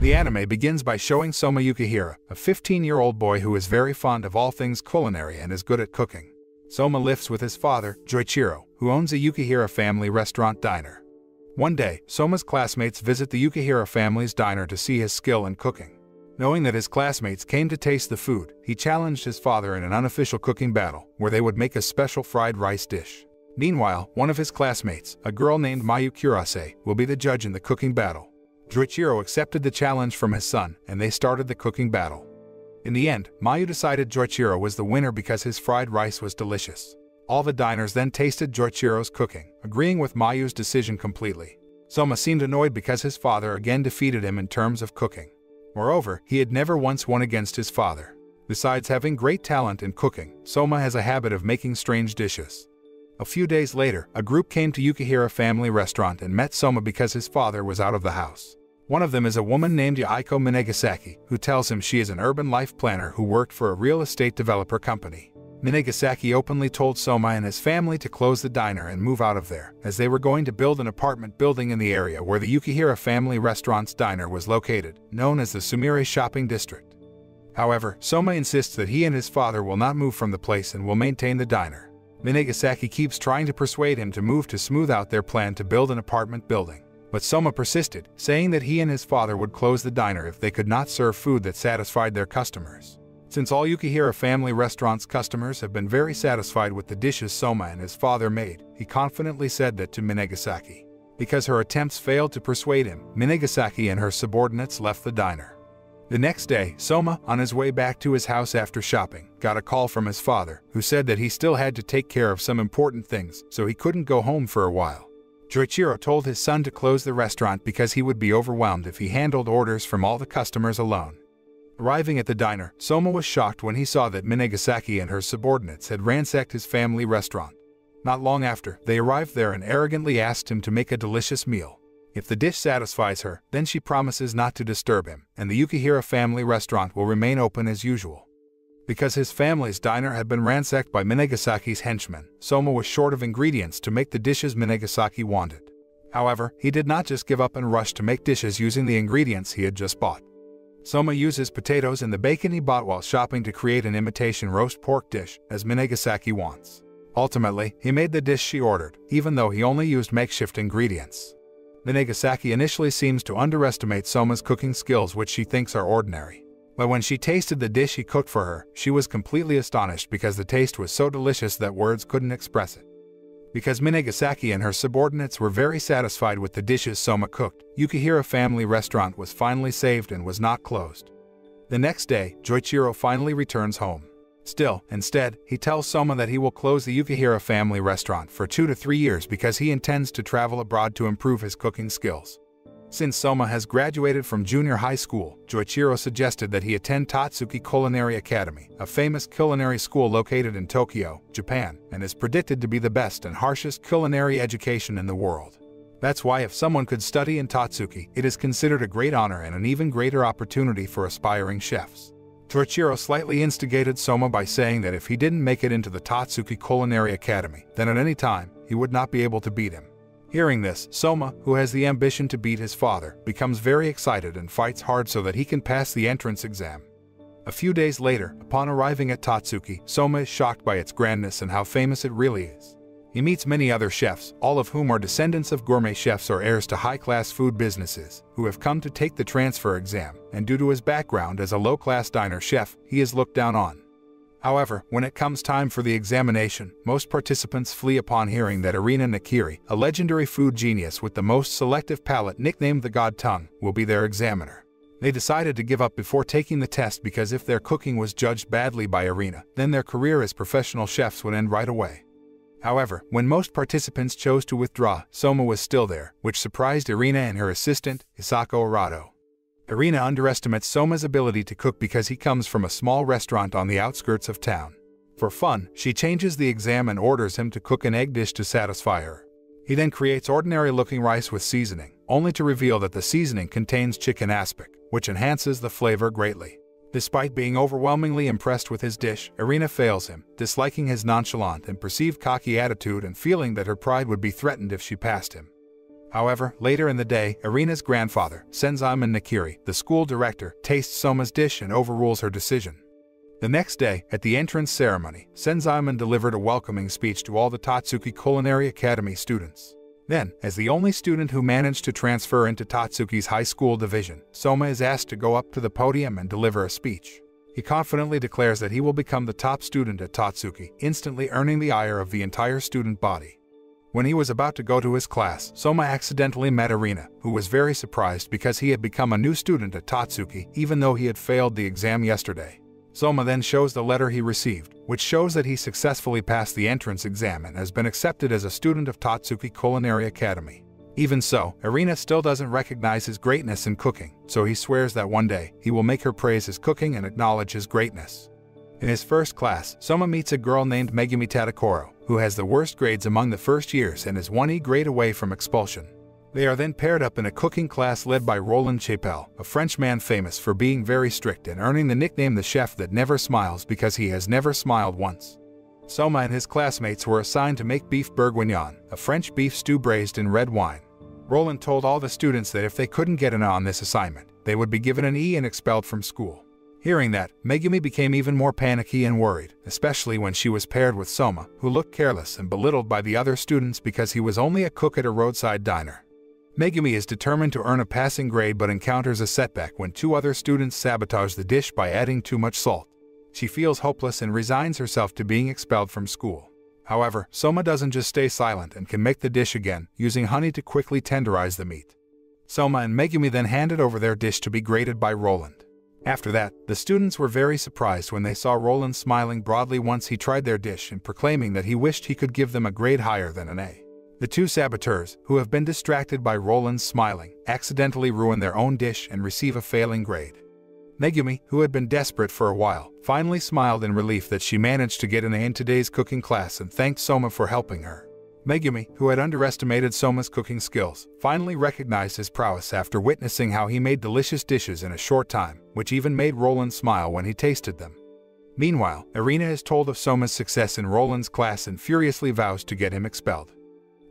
The anime begins by showing Soma Yukihira, a 15-year-old boy who is very fond of all things culinary and is good at cooking. Soma lives with his father, Joichiro, who owns a Yukihira family restaurant diner. One day, Soma's classmates visit the Yukihira family's diner to see his skill in cooking. Knowing that his classmates came to taste the food, he challenged his father in an unofficial cooking battle, where they would make a special fried rice dish. Meanwhile, one of his classmates, a girl named Mayu Kurase, will be the judge in the cooking battle. Joichiro accepted the challenge from his son, and they started the cooking battle. In the end, Mayu decided Joichiro was the winner because his fried rice was delicious. All the diners then tasted Joichiro's cooking, agreeing with Mayu's decision completely. Soma seemed annoyed because his father again defeated him in terms of cooking. Moreover, he had never once won against his father. Besides having great talent in cooking, Soma has a habit of making strange dishes. A few days later, a group came to Yukihira family restaurant and met Soma because his father was out of the house. One of them is a woman named Yaiko Minegasaki, who tells him she is an urban life planner who worked for a real estate developer company. Minegasaki openly told Soma and his family to close the diner and move out of there, as they were going to build an apartment building in the area where the Yukihira family restaurant's diner was located, known as the Sumire Shopping District. However, Soma insists that he and his father will not move from the place and will maintain the diner. Minegasaki keeps trying to persuade him to move to smooth out their plan to build an apartment building. But Soma persisted, saying that he and his father would close the diner if they could not serve food that satisfied their customers. Since all Yukihira family restaurant's customers have been very satisfied with the dishes Soma and his father made, he confidently said that to Minegasaki. Because her attempts failed to persuade him, Minegasaki and her subordinates left the diner. The next day, Soma, on his way back to his house after shopping, got a call from his father, who said that he still had to take care of some important things, so he couldn't go home for a while. Joichiro told his son to close the restaurant because he would be overwhelmed if he handled orders from all the customers alone. Arriving at the diner, Soma was shocked when he saw that Minegasaki and her subordinates had ransacked his family restaurant. Not long after, they arrived there and arrogantly asked him to make a delicious meal. If the dish satisfies her, then she promises not to disturb him, and the Yukihira family restaurant will remain open as usual. Because his family's diner had been ransacked by Minegasaki's henchmen, Soma was short of ingredients to make the dishes Minegasaki wanted. However, he did not just give up and rush to make dishes using the ingredients he had just bought. Soma uses potatoes and the bacon he bought while shopping to create an imitation roast pork dish, as Minegasaki wants. Ultimately, he made the dish she ordered, even though he only used makeshift ingredients. Minegasaki initially seems to underestimate Soma's cooking skills which she thinks are ordinary. But when she tasted the dish he cooked for her, she was completely astonished because the taste was so delicious that words couldn't express it. Because Minegasaki and her subordinates were very satisfied with the dishes Soma cooked, Yukihira family restaurant was finally saved and was not closed. The next day, Joichiro finally returns home. Still, instead, he tells Soma that he will close the Yukihira family restaurant for two to three years because he intends to travel abroad to improve his cooking skills. Since Soma has graduated from junior high school, Joichiro suggested that he attend Totsuki Culinary Academy, a famous culinary school located in Tokyo, Japan, and is predicted to be the best and harshest culinary education in the world. That's why if someone could study in Totsuki, it is considered a great honor and an even greater opportunity for aspiring chefs. Joichiro slightly instigated Soma by saying that if he didn't make it into the Totsuki Culinary Academy, then at any time, he would not be able to beat him. Hearing this, Soma, who has the ambition to beat his father, becomes very excited and fights hard so that he can pass the entrance exam. A few days later, upon arriving at Totsuki, Soma is shocked by its grandness and how famous it really is. He meets many other chefs, all of whom are descendants of gourmet chefs or heirs to high-class food businesses, who have come to take the transfer exam, and due to his background as a low-class diner chef, he is looked down on. However, when it comes time for the examination, most participants flee upon hearing that Erina Nakiri, a legendary food genius with the most selective palate nicknamed the God Tongue, will be their examiner. They decided to give up before taking the test because if their cooking was judged badly by Erina, then their career as professional chefs would end right away. However, when most participants chose to withdraw, Soma was still there, which surprised Erina and her assistant, Hisako Arato. Erina underestimates Soma's ability to cook because he comes from a small restaurant on the outskirts of town. For fun, she changes the exam and orders him to cook an egg dish to satisfy her. He then creates ordinary-looking rice with seasoning, only to reveal that the seasoning contains chicken aspic, which enhances the flavor greatly. Despite being overwhelmingly impressed with his dish, Erina fails him, disliking his nonchalant and perceived cocky attitude and feeling that her pride would be threatened if she passed him. However, later in the day, Erina's grandfather, Senzaemon Nakiri, the school director, tastes Soma's dish and overrules her decision. The next day, at the entrance ceremony, Senzaemon delivered a welcoming speech to all the Totsuki Culinary Academy students. Then, as the only student who managed to transfer into Totsuki's high school division, Soma is asked to go up to the podium and deliver a speech. He confidently declares that he will become the top student at Totsuki, instantly earning the ire of the entire student body. When he was about to go to his class, Soma accidentally met Erina, who was very surprised because he had become a new student at Totsuki even though he had failed the exam yesterday. Soma then shows the letter he received, which shows that he successfully passed the entrance exam and has been accepted as a student of Totsuki Culinary Academy. Even so, Erina still doesn't recognize his greatness in cooking, so he swears that one day he will make her praise his cooking and acknowledge his greatness. In his first class, Soma meets a girl named Megumi Tadokoro, who has the worst grades among the first years and is one E grade away from expulsion. They are then paired up in a cooking class led by Roland Chapelle, a French man famous for being very strict and earning the nickname the chef that never smiles because he has never smiled once. Soma and his classmates were assigned to make beef bourguignon, a French beef stew braised in red wine. Roland told all the students that if they couldn't get an A on this assignment, they would be given an E and expelled from school. Hearing that, Megumi became even more panicky and worried, especially when she was paired with Soma, who looked careless and belittled by the other students because he was only a cook at a roadside diner. Megumi is determined to earn a passing grade but encounters a setback when two other students sabotage the dish by adding too much salt. She feels hopeless and resigns herself to being expelled from school. However, Soma doesn't just stay silent and can make the dish again, using honey to quickly tenderize the meat. Soma and Megumi then handed over their dish to be graded by Roland. After that, the students were very surprised when they saw Roland smiling broadly once he tried their dish and proclaiming that he wished he could give them a grade higher than an A. The two saboteurs, who have been distracted by Roland's smiling, accidentally ruin their own dish and receive a failing grade. Megumi, who had been desperate for a while, finally smiled in relief that she managed to get an A in today's cooking class and thanked Soma for helping her. Megumi, who had underestimated Soma's cooking skills, finally recognized his prowess after witnessing how he made delicious dishes in a short time, which even made Roland smile when he tasted them. Meanwhile, Erina is told of Soma's success in Roland's class and furiously vows to get him expelled.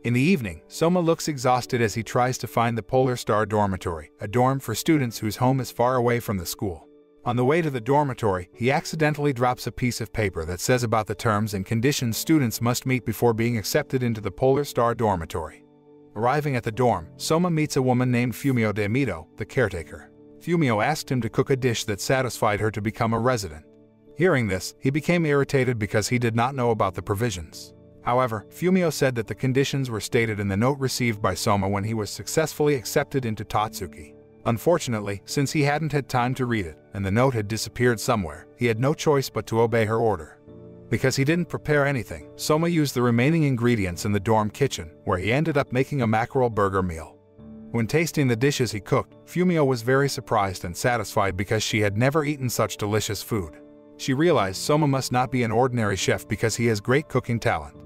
In the evening, Soma looks exhausted as he tries to find the Polar Star Dormitory, a dorm for students whose home is far away from the school. On the way to the dormitory, he accidentally drops a piece of paper that says about the terms and conditions students must meet before being accepted into the Polar Star Dormitory. Arriving at the dorm, Soma meets a woman named Fumio Daimido, the caretaker. Fumio asked him to cook a dish that satisfied her to become a resident. Hearing this, he became irritated because he did not know about the provisions. However, Fumio said that the conditions were stated in the note received by Soma when he was successfully accepted into Totsuki. Unfortunately, since he hadn't had time to read it, and the note had disappeared somewhere, he had no choice but to obey her order. Because he didn't prepare anything, Soma used the remaining ingredients in the dorm kitchen, where he ended up making a mackerel burger meal. When tasting the dishes he cooked, Fumio was very surprised and satisfied because she had never eaten such delicious food. She realized Soma must not be an ordinary chef because he has great cooking talent.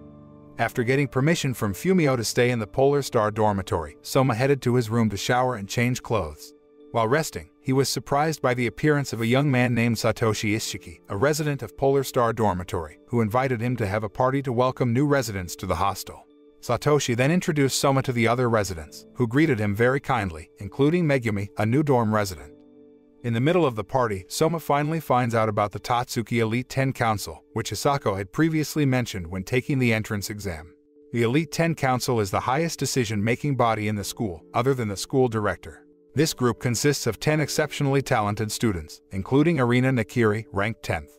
After getting permission from Fumio to stay in the Polar Star dormitory, Soma headed to his room to shower and change clothes. While resting, he was surprised by the appearance of a young man named Satoshi Isshiki, a resident of Polar Star dormitory, who invited him to have a party to welcome new residents to the hostel. Satoshi then introduced Soma to the other residents, who greeted him very kindly, including Megumi, a new dorm resident. In the middle of the party, Soma finally finds out about the Totsuki Elite 10 Council, which Hisako had previously mentioned when taking the entrance exam. The Elite 10 Council is the highest decision-making body in the school, other than the school director. This group consists of 10 exceptionally talented students, including Erina Nakiri, ranked 10th.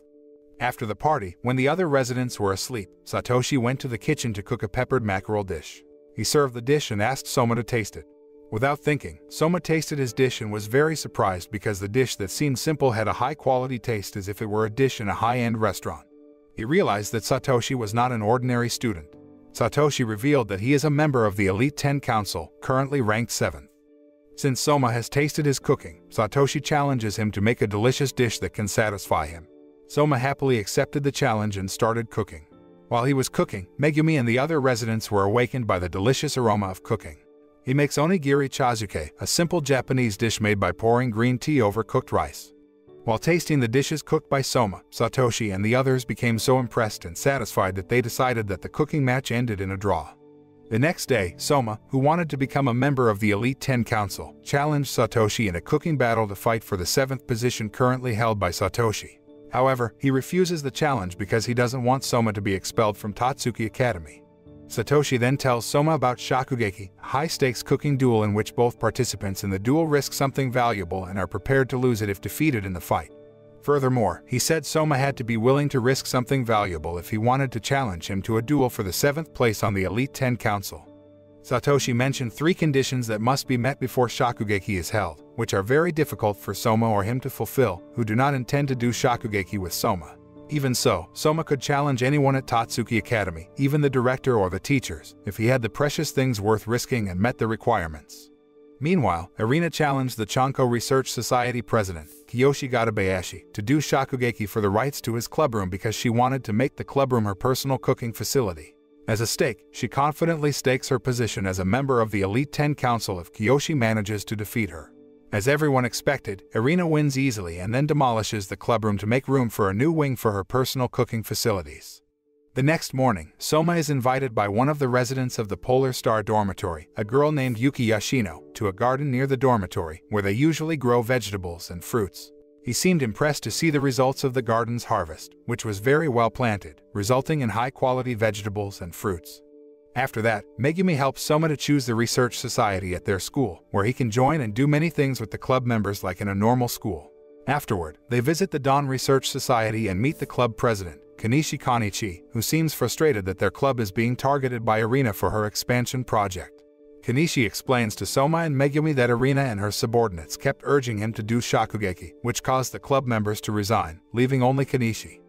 After the party, when the other residents were asleep, Satoshi went to the kitchen to cook a peppered mackerel dish. He served the dish and asked Soma to taste it. Without thinking, Soma tasted his dish and was very surprised because the dish that seemed simple had a high-quality taste as if it were a dish in a high-end restaurant. He realized that Satoshi was not an ordinary student. Satoshi revealed that he is a member of the Elite 10 Council, currently ranked 7th. Since Soma has tasted his cooking, Satoshi challenges him to make a delicious dish that can satisfy him. Soma happily accepted the challenge and started cooking. While he was cooking, Megumi and the other residents were awakened by the delicious aroma of cooking. He makes onigiri chazuke, a simple Japanese dish made by pouring green tea over cooked rice. While tasting the dishes cooked by Soma, Satoshi and the others became so impressed and satisfied that they decided that the cooking match ended in a draw. The next day, Soma, who wanted to become a member of the Elite 10 Council, challenged Satoshi in a cooking battle to fight for the seventh position currently held by Satoshi. However, he refuses the challenge because he doesn't want Soma to be expelled from Totsuki Academy. Satoshi then tells Soma about Shokugeki, a high-stakes cooking duel in which both participants in the duel risk something valuable and are prepared to lose it if defeated in the fight. Furthermore, he said Soma had to be willing to risk something valuable if he wanted to challenge him to a duel for the seventh place on the Elite Ten Council. Satoshi mentioned three conditions that must be met before Shokugeki is held, which are very difficult for Soma or him to fulfill, who do not intend to do Shokugeki with Soma. Even so, Soma could challenge anyone at Totsuki Academy, even the director or the teachers, if he had the precious things worth risking and met the requirements. Meanwhile, Erina challenged the Chonko Research Society president, Kiyoshi Gatabayashi, to do Shokugeki for the rights to his clubroom because she wanted to make the clubroom her personal cooking facility. As a stake, she confidently stakes her position as a member of the Elite 10 Council if Kiyoshi manages to defeat her. As everyone expected, Erina wins easily and then demolishes the clubroom to make room for a new wing for her personal cooking facilities. The next morning, Soma is invited by one of the residents of the Polar Star dormitory, a girl named Yuki Yoshino, to a garden near the dormitory where they usually grow vegetables and fruits. He seemed impressed to see the results of the garden's harvest, which was very well planted, resulting in high-quality vegetables and fruits. After that, Megumi helps Soma to choose the research society at their school, where he can join and do many things with the club members like in a normal school. Afterward, they visit the Don Research Society and meet the club president, Kanishi Kanichi, who seems frustrated that their club is being targeted by Erina for her expansion project. Kanishi explains to Soma and Megumi that Erina and her subordinates kept urging him to do Shokugeki, which caused the club members to resign, leaving only Kanishi.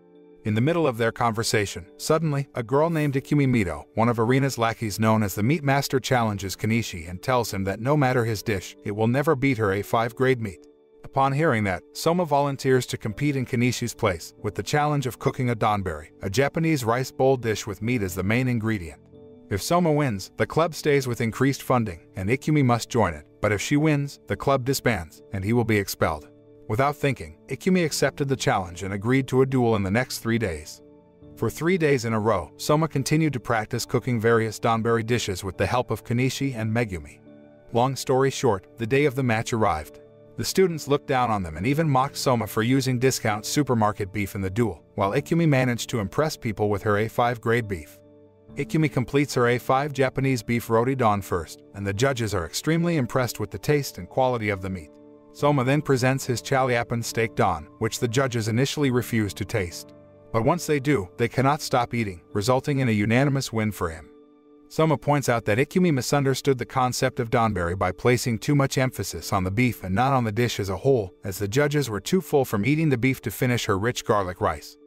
In the middle of their conversation, suddenly, a girl named Ikumi Mito, one of Erina's lackeys known as the Meat Master challenges Kanishi and tells him that no matter his dish, it will never beat her A5 grade meat. Upon hearing that, Soma volunteers to compete in Kanishi's place with the challenge of cooking a donburi, a Japanese rice bowl dish with meat as the main ingredient. If Soma wins, the club stays with increased funding, and Ikumi must join it, but if she wins, the club disbands, and he will be expelled. Without thinking, Ikumi accepted the challenge and agreed to a duel in the next three days. For three days in a row, Soma continued to practice cooking various donburi dishes with the help of Kanishi and Megumi. Long story short, the day of the match arrived. The students looked down on them and even mocked Soma for using discount supermarket beef in the duel, while Ikumi managed to impress people with her A5 grade beef. Ikumi completes her A5 Japanese beef roti don first, and the judges are extremely impressed with the taste and quality of the meat. Soma then presents his Chaliapin steak don, which the judges initially refuse to taste. But once they do, they cannot stop eating, resulting in a unanimous win for him. Soma points out that Ikumi misunderstood the concept of donburi by placing too much emphasis on the beef and not on the dish as a whole, as the judges were too full from eating the beef to finish her rich garlic rice.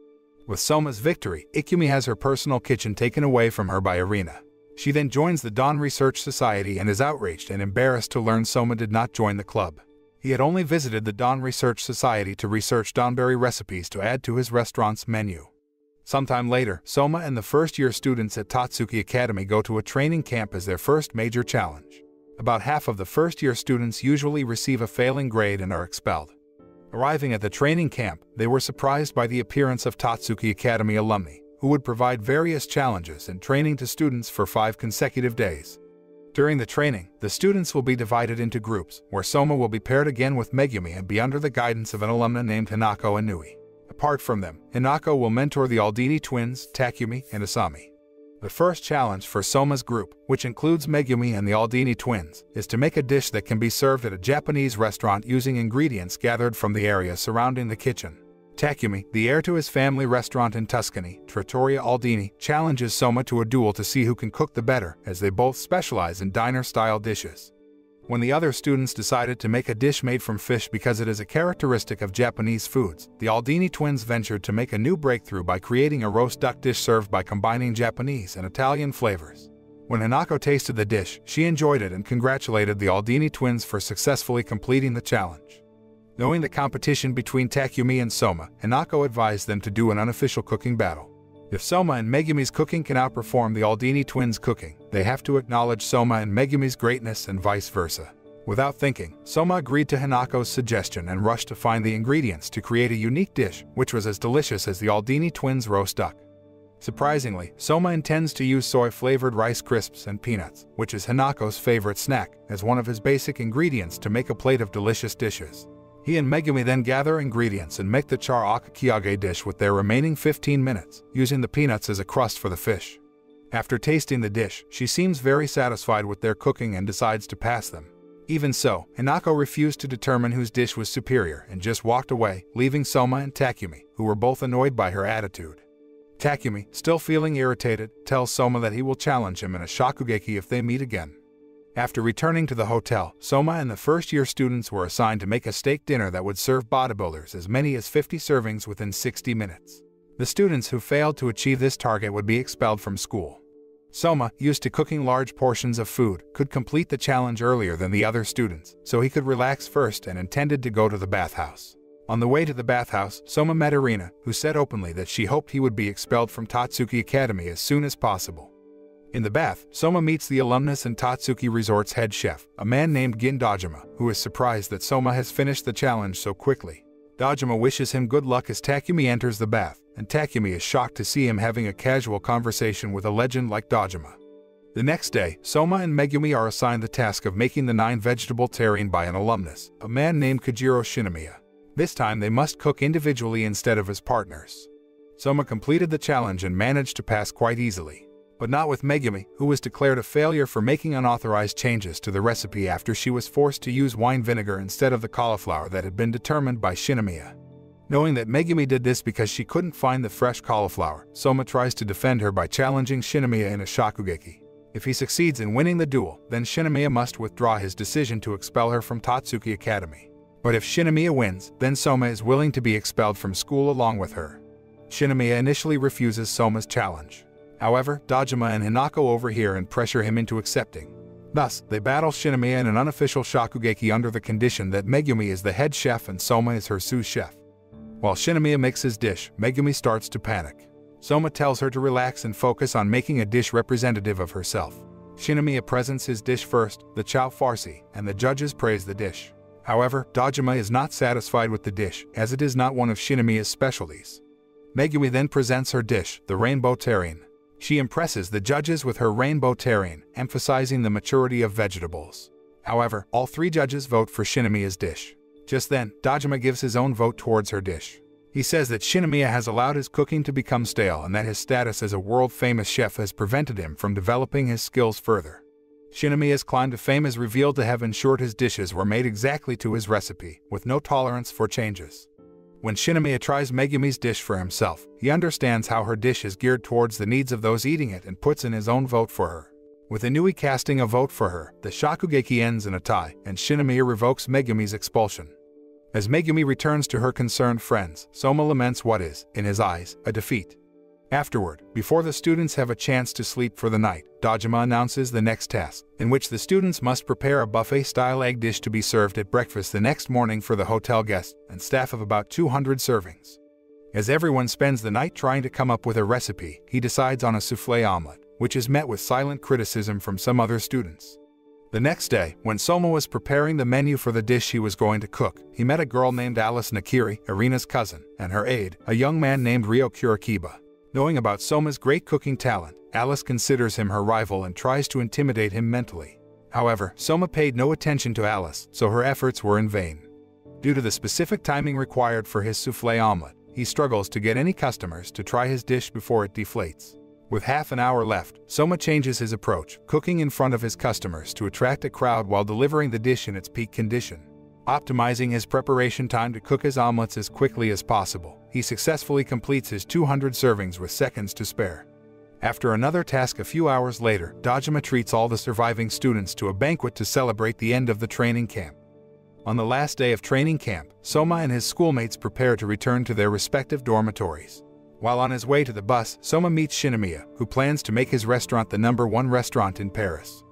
With Soma's victory, Ikumi has her personal kitchen taken away from her by Erina. She then joins the Don Research Society and is outraged and embarrassed to learn Soma did not join the club. He had only visited the Don Research Society to research donburi recipes to add to his restaurant's menu. Sometime later, Soma and the first-year students at Totsuki Academy go to a training camp as their first major challenge. About half of the first-year students usually receive a failing grade and are expelled. Arriving at the training camp, they were surprised by the appearance of Totsuki Academy alumni, who would provide various challenges and training to students for five consecutive days. During the training, the students will be divided into groups, where Soma will be paired again with Megumi and be under the guidance of an alumna named Hinako Inui. Apart from them, Hinako will mentor the Aldini twins, Takumi and Asami. The first challenge for Soma's group, which includes Megumi and the Aldini twins, is to make a dish that can be served at a Japanese restaurant using ingredients gathered from the area surrounding the kitchen. Takumi, the heir to his family restaurant in Tuscany, Trattoria Aldini, challenges Soma to a duel to see who can cook the better, as they both specialize in diner-style dishes when the other students decided to make a dish made from fish because it is a characteristic of Japanese foods, the Aldini twins ventured to make a new breakthrough by creating a roast duck dish served by combining Japanese and Italian flavors. When Hinako tasted the dish, she enjoyed it and congratulated the Aldini twins for successfully completing the challenge. Knowing the competition between Takumi and Soma, Hinako advised them to do an unofficial cooking battle. If Soma and Megumi's cooking can outperform the Aldini twins' cooking, they have to acknowledge Soma and Megumi's greatness and vice versa. Without thinking, Soma agreed to Hinako's suggestion and rushed to find the ingredients to create a unique dish, which was as delicious as the Aldini twins' roast duck. Surprisingly, Soma intends to use soy-flavored rice crisps and peanuts, which is Hinako's favorite snack, as one of his basic ingredients to make a plate of delicious dishes. He and Megumi then gather ingredients and make the char akakiage dish with their remaining 15 minutes, using the peanuts as a crust for the fish. After tasting the dish, she seems very satisfied with their cooking and decides to pass them. Even so, Hinako refused to determine whose dish was superior and just walked away, leaving Soma and Takumi, who were both annoyed by her attitude. Takumi, still feeling irritated, tells Soma that he will challenge him in a shokugeki if they meet again. After returning to the hotel, Soma and the first-year students were assigned to make a steak dinner that would serve bodybuilders as many as 50 servings within 60 minutes. The students who failed to achieve this target would be expelled from school. Soma, used to cooking large portions of food, could complete the challenge earlier than the other students, so he could relax first and intended to go to the bathhouse. On the way to the bathhouse, Soma met Erina, who said openly that she hoped he would be expelled from Totsuki Academy as soon as possible. In the bath, Soma meets the alumnus and Totsuki Resort's head chef, a man named Gin Dojima, who is surprised that Soma has finished the challenge so quickly. Dojima wishes him good luck as Takumi enters the bath, and Takumi is shocked to see him having a casual conversation with a legend like Dojima. The next day, Soma and Megumi are assigned the task of making the nine-vegetable terrine by an alumnus, a man named Kojiro Shinomiya. This time they must cook individually instead of as partners. Soma completed the challenge and managed to pass quite easily but not with Megumi, who was declared a failure for making unauthorized changes to the recipe after she was forced to use wine vinegar instead of the cauliflower that had been determined by Shinomiya. Knowing that Megumi did this because she couldn't find the fresh cauliflower, Soma tries to defend her by challenging Shinomiya in a shokugeki. If he succeeds in winning the duel, then Shinomiya must withdraw his decision to expel her from Totsuki Academy. But if Shinomiya wins, then Soma is willing to be expelled from school along with her. Shinomiya initially refuses Soma's challenge. However, Dojima and Hinako overhear and pressure him into accepting. Thus, they battle Shinomiya in an unofficial shokugeki under the condition that Megumi is the head chef and Soma is her sous chef. While Shinomiya makes his dish, Megumi starts to panic. Soma tells her to relax and focus on making a dish representative of herself. Shinomiya presents his dish first, the chou farci, and the judges praise the dish. However, Dojima is not satisfied with the dish, as it is not one of Shinomiya's specialties. Megumi then presents her dish, the rainbow terrine. She impresses the judges with her rainbow terrine, emphasizing the maturity of vegetables. However, all three judges vote for Shinomiya's dish. Just then, Dojima gives his own vote towards her dish. He says that Shinomiya has allowed his cooking to become stale and that his status as a world-famous chef has prevented him from developing his skills further. Shinomiya's climb to fame is revealed to have ensured his dishes were made exactly to his recipe, with no tolerance for changes. When Shinomiya tries Megumi's dish for himself, he understands how her dish is geared towards the needs of those eating it and puts in his own vote for her. With Inui casting a vote for her, the Shokugeki ends in a tie, and Shinomiya revokes Megumi's expulsion. As Megumi returns to her concerned friends, Soma laments what is, in his eyes, a defeat. Afterward, before the students have a chance to sleep for the night, Dojima announces the next task, in which the students must prepare a buffet-style egg dish to be served at breakfast the next morning for the hotel guests and staff of about 200 servings. As everyone spends the night trying to come up with a recipe, he decides on a souffle omelet, which is met with silent criticism from some other students. The next day, when Soma was preparing the menu for the dish he was going to cook, he met a girl named Alice Nakiri, Erina's cousin, and her aide, a young man named Ryo Kurokiba. Knowing about Soma's great cooking talent, Alice considers him her rival and tries to intimidate him mentally. However, Soma paid no attention to Alice, so her efforts were in vain. Due to the specific timing required for his souffle omelet, he struggles to get any customers to try his dish before it deflates. With half an hour left, Soma changes his approach, cooking in front of his customers to attract a crowd while delivering the dish in its peak condition. Optimizing his preparation time to cook his omelets as quickly as possible, he successfully completes his 200 servings with seconds to spare. After another task a few hours later, Dojima treats all the surviving students to a banquet to celebrate the end of the training camp. On the last day of training camp, Soma and his schoolmates prepare to return to their respective dormitories. While on his way to the bus, Soma meets Shinomiya, who plans to make his restaurant the number one restaurant in Paris.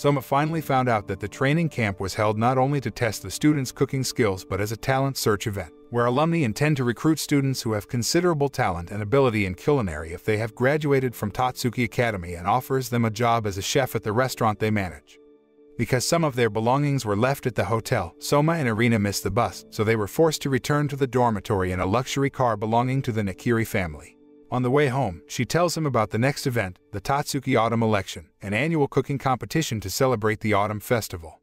Soma finally found out that the training camp was held not only to test the students' cooking skills but as a talent search event, where alumni intend to recruit students who have considerable talent and ability in culinary if they have graduated from Totsuki Academy and offers them a job as a chef at the restaurant they manage. Because some of their belongings were left at the hotel, Soma and Erina missed the bus, so they were forced to return to the dormitory in a luxury car belonging to the Nakiri family. On the way home, she tells him about the next event, the Totsuki Autumn Election, an annual cooking competition to celebrate the autumn festival.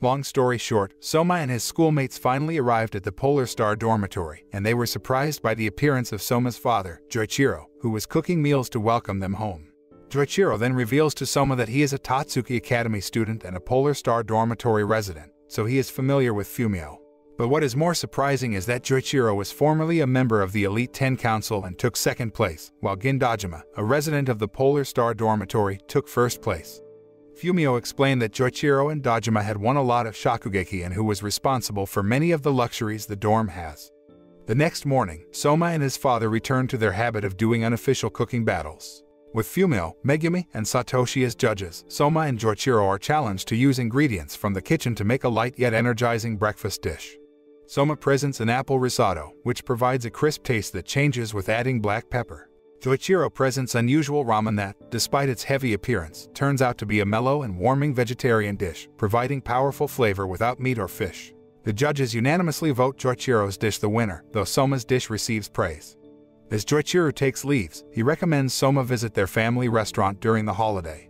Long story short, Soma and his schoolmates finally arrived at the Polar Star dormitory, and they were surprised by the appearance of Soma's father, Joichiro, who was cooking meals to welcome them home. Joichiro then reveals to Soma that he is a Totsuki Academy student and a Polar Star dormitory resident, so he is familiar with Fumio. But what is more surprising is that Joichiro was formerly a member of the Elite Ten Council and took second place, while Gin Dojima, a resident of the Polar Star dormitory, took first place. Fumio explained that Joichiro and Dojima had won a lot of shokugeki and who was responsible for many of the luxuries the dorm has. The next morning, Soma and his father returned to their habit of doing unofficial cooking battles. With Fumio, Megumi, and Satoshi as judges, Soma and Joichiro are challenged to use ingredients from the kitchen to make a light yet energizing breakfast dish. Soma presents an apple risotto, which provides a crisp taste that changes with adding black pepper. Joichiro presents unusual ramen that, despite its heavy appearance, turns out to be a mellow and warming vegetarian dish, providing powerful flavor without meat or fish. The judges unanimously vote Joichiro's dish the winner, though Soma's dish receives praise. As Joichiro takes leaves, he recommends Soma visit their family restaurant during the holiday.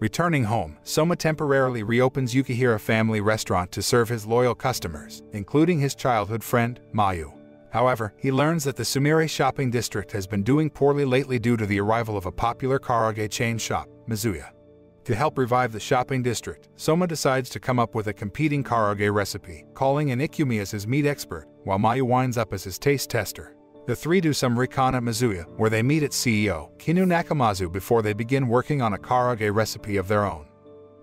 Returning home, Soma temporarily reopens Yukihira Family Restaurant to serve his loyal customers, including his childhood friend, Mayu. However, he learns that the Sumire shopping district has been doing poorly lately due to the arrival of a popular karaage chain shop, Mizuya. To help revive the shopping district, Soma decides to come up with a competing karaage recipe, calling in Ikumi as his meat expert, while Mayu winds up as his taste tester. The three do some recon at Mizuya, where they meet its CEO, Kinu Nakamozu before they begin working on a karage recipe of their own.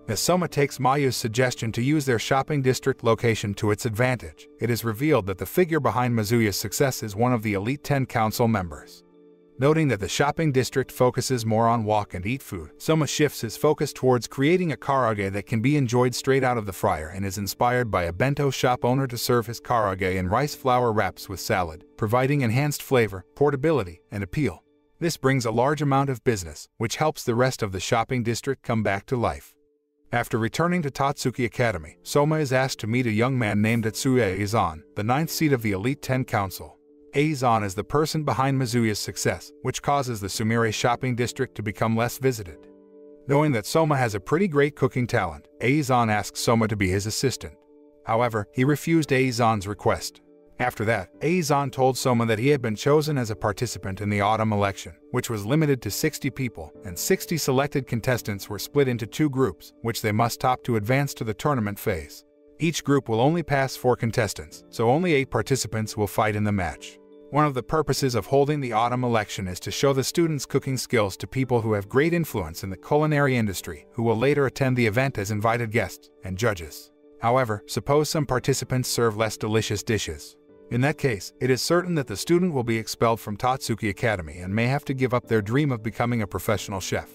As Soma takes Mayu's suggestion to use their shopping district location to its advantage, it is revealed that the figure behind Mizuya's success is one of the Elite 10 Council members. Noting that the shopping district focuses more on walk and eat food, Soma shifts his focus towards creating a karage that can be enjoyed straight out of the fryer and is inspired by a bento shop owner to serve his karage in rice flour wraps with salad, providing enhanced flavor, portability, and appeal. This brings a large amount of business, which helps the rest of the shopping district come back to life. After returning to Totsuki Academy, Soma is asked to meet a young man named Atsuya Eizan, the ninth seat of the Elite Ten Council. Eizan is the person behind Mizuya's success, which causes the Sumire shopping district to become less visited. Knowing that Soma has a pretty great cooking talent, Eizan asks Soma to be his assistant. However, he refused Eizan's request, after that, Eizan told Soma that he had been chosen as a participant in the autumn election, which was limited to 60 people, and 60 selected contestants were split into two groups, which they must top to advance to the tournament phase. Each group will only pass four contestants, so only eight participants will fight in the match. One of the purposes of holding the autumn election is to show the students' cooking skills to people who have great influence in the culinary industry, who will later attend the event as invited guests and judges. However, suppose some participants serve less delicious dishes, in that case, it is certain that the student will be expelled from Totsuki Academy and may have to give up their dream of becoming a professional chef.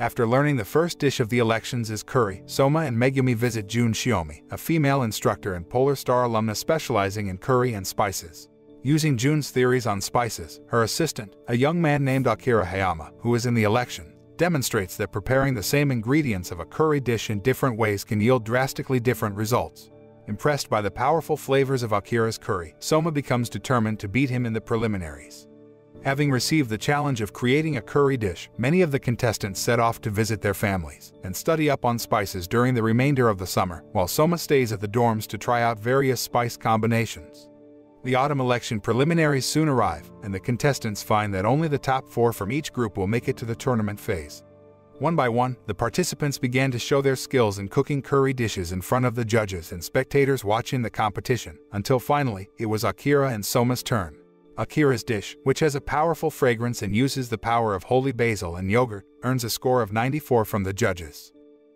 After learning the first dish of the elections is curry, Soma and Megumi visit Jun Shiomi, a female instructor and Polar Star alumna specializing in curry and spices. Using Jun's theories on spices, her assistant, a young man named Akira Hayama, who is in the election, demonstrates that preparing the same ingredients of a curry dish in different ways can yield drastically different results. Impressed by the powerful flavors of Akira's curry, Soma becomes determined to beat him in the preliminaries. Having received the challenge of creating a curry dish, many of the contestants set off to visit their families and study up on spices during the remainder of the summer, while Soma stays at the dorms to try out various spice combinations. The autumn election preliminaries soon arrive, and the contestants find that only the top four from each group will make it to the tournament phase. One by one, the participants began to show their skills in cooking curry dishes in front of the judges and spectators watching the competition, until finally, it was Akira and Soma's turn. Akira's dish, which has a powerful fragrance and uses the power of holy basil and yogurt, earns a score of 94 from the judges.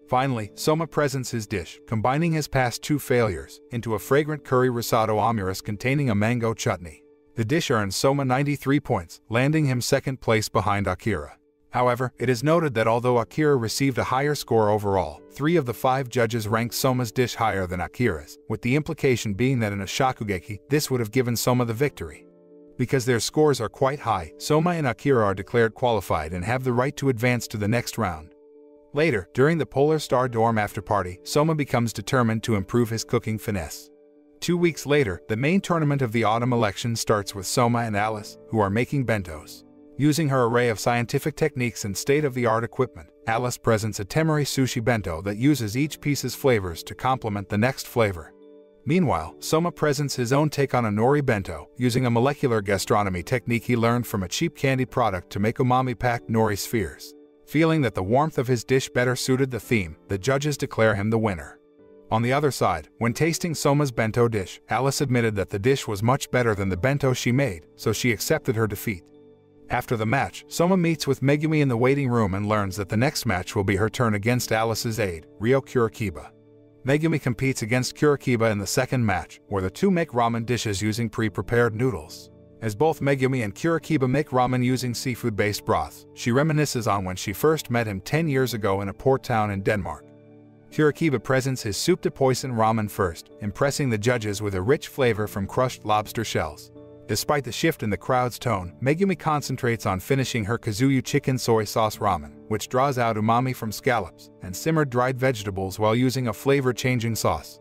Finally, Soma presents his dish, combining his past two failures, into a fragrant curry risotto omurice containing a mango chutney. The dish earns Soma 93 points, landing him second place behind Akira. However, it is noted that although Akira received a higher score overall, three of the five judges ranked Soma's dish higher than Akira's, with the implication being that in a shokugeki, this would have given Soma the victory. Because their scores are quite high, Soma and Akira are declared qualified and have the right to advance to the next round. Later, during the Polar Star dorm after party, Soma becomes determined to improve his cooking finesse. Two weeks later, the main tournament of the autumn election starts with Soma and Alice, who are making bentos. Using her array of scientific techniques and state-of-the-art equipment, Alice presents a temari sushi bento that uses each piece's flavors to complement the next flavor. Meanwhile, Soma presents his own take on a nori bento, using a molecular gastronomy technique he learned from a cheap candy product to make umami-packed nori spheres. Feeling that the warmth of his dish better suited the theme, the judges declare him the winner. On the other side, when tasting Soma's bento dish, Alice admitted that the dish was much better than the bento she made, so she accepted her defeat. After the match, Soma meets with Megumi in the waiting room and learns that the next match will be her turn against Alice's aide, Ryo Kurokiba. Megumi competes against Kurokiba in the second match, where the two make ramen dishes using pre-prepared noodles. As both Megumi and Kurokiba make ramen using seafood-based broth. she reminisces on when she first met him 10 years ago in a port town in Denmark. Kurokiba presents his soup de poisson ramen first, impressing the judges with a rich flavor from crushed lobster shells. Despite the shift in the crowd's tone, Megumi concentrates on finishing her Kazuyu chicken soy sauce ramen, which draws out umami from scallops and simmered dried vegetables while using a flavor-changing sauce.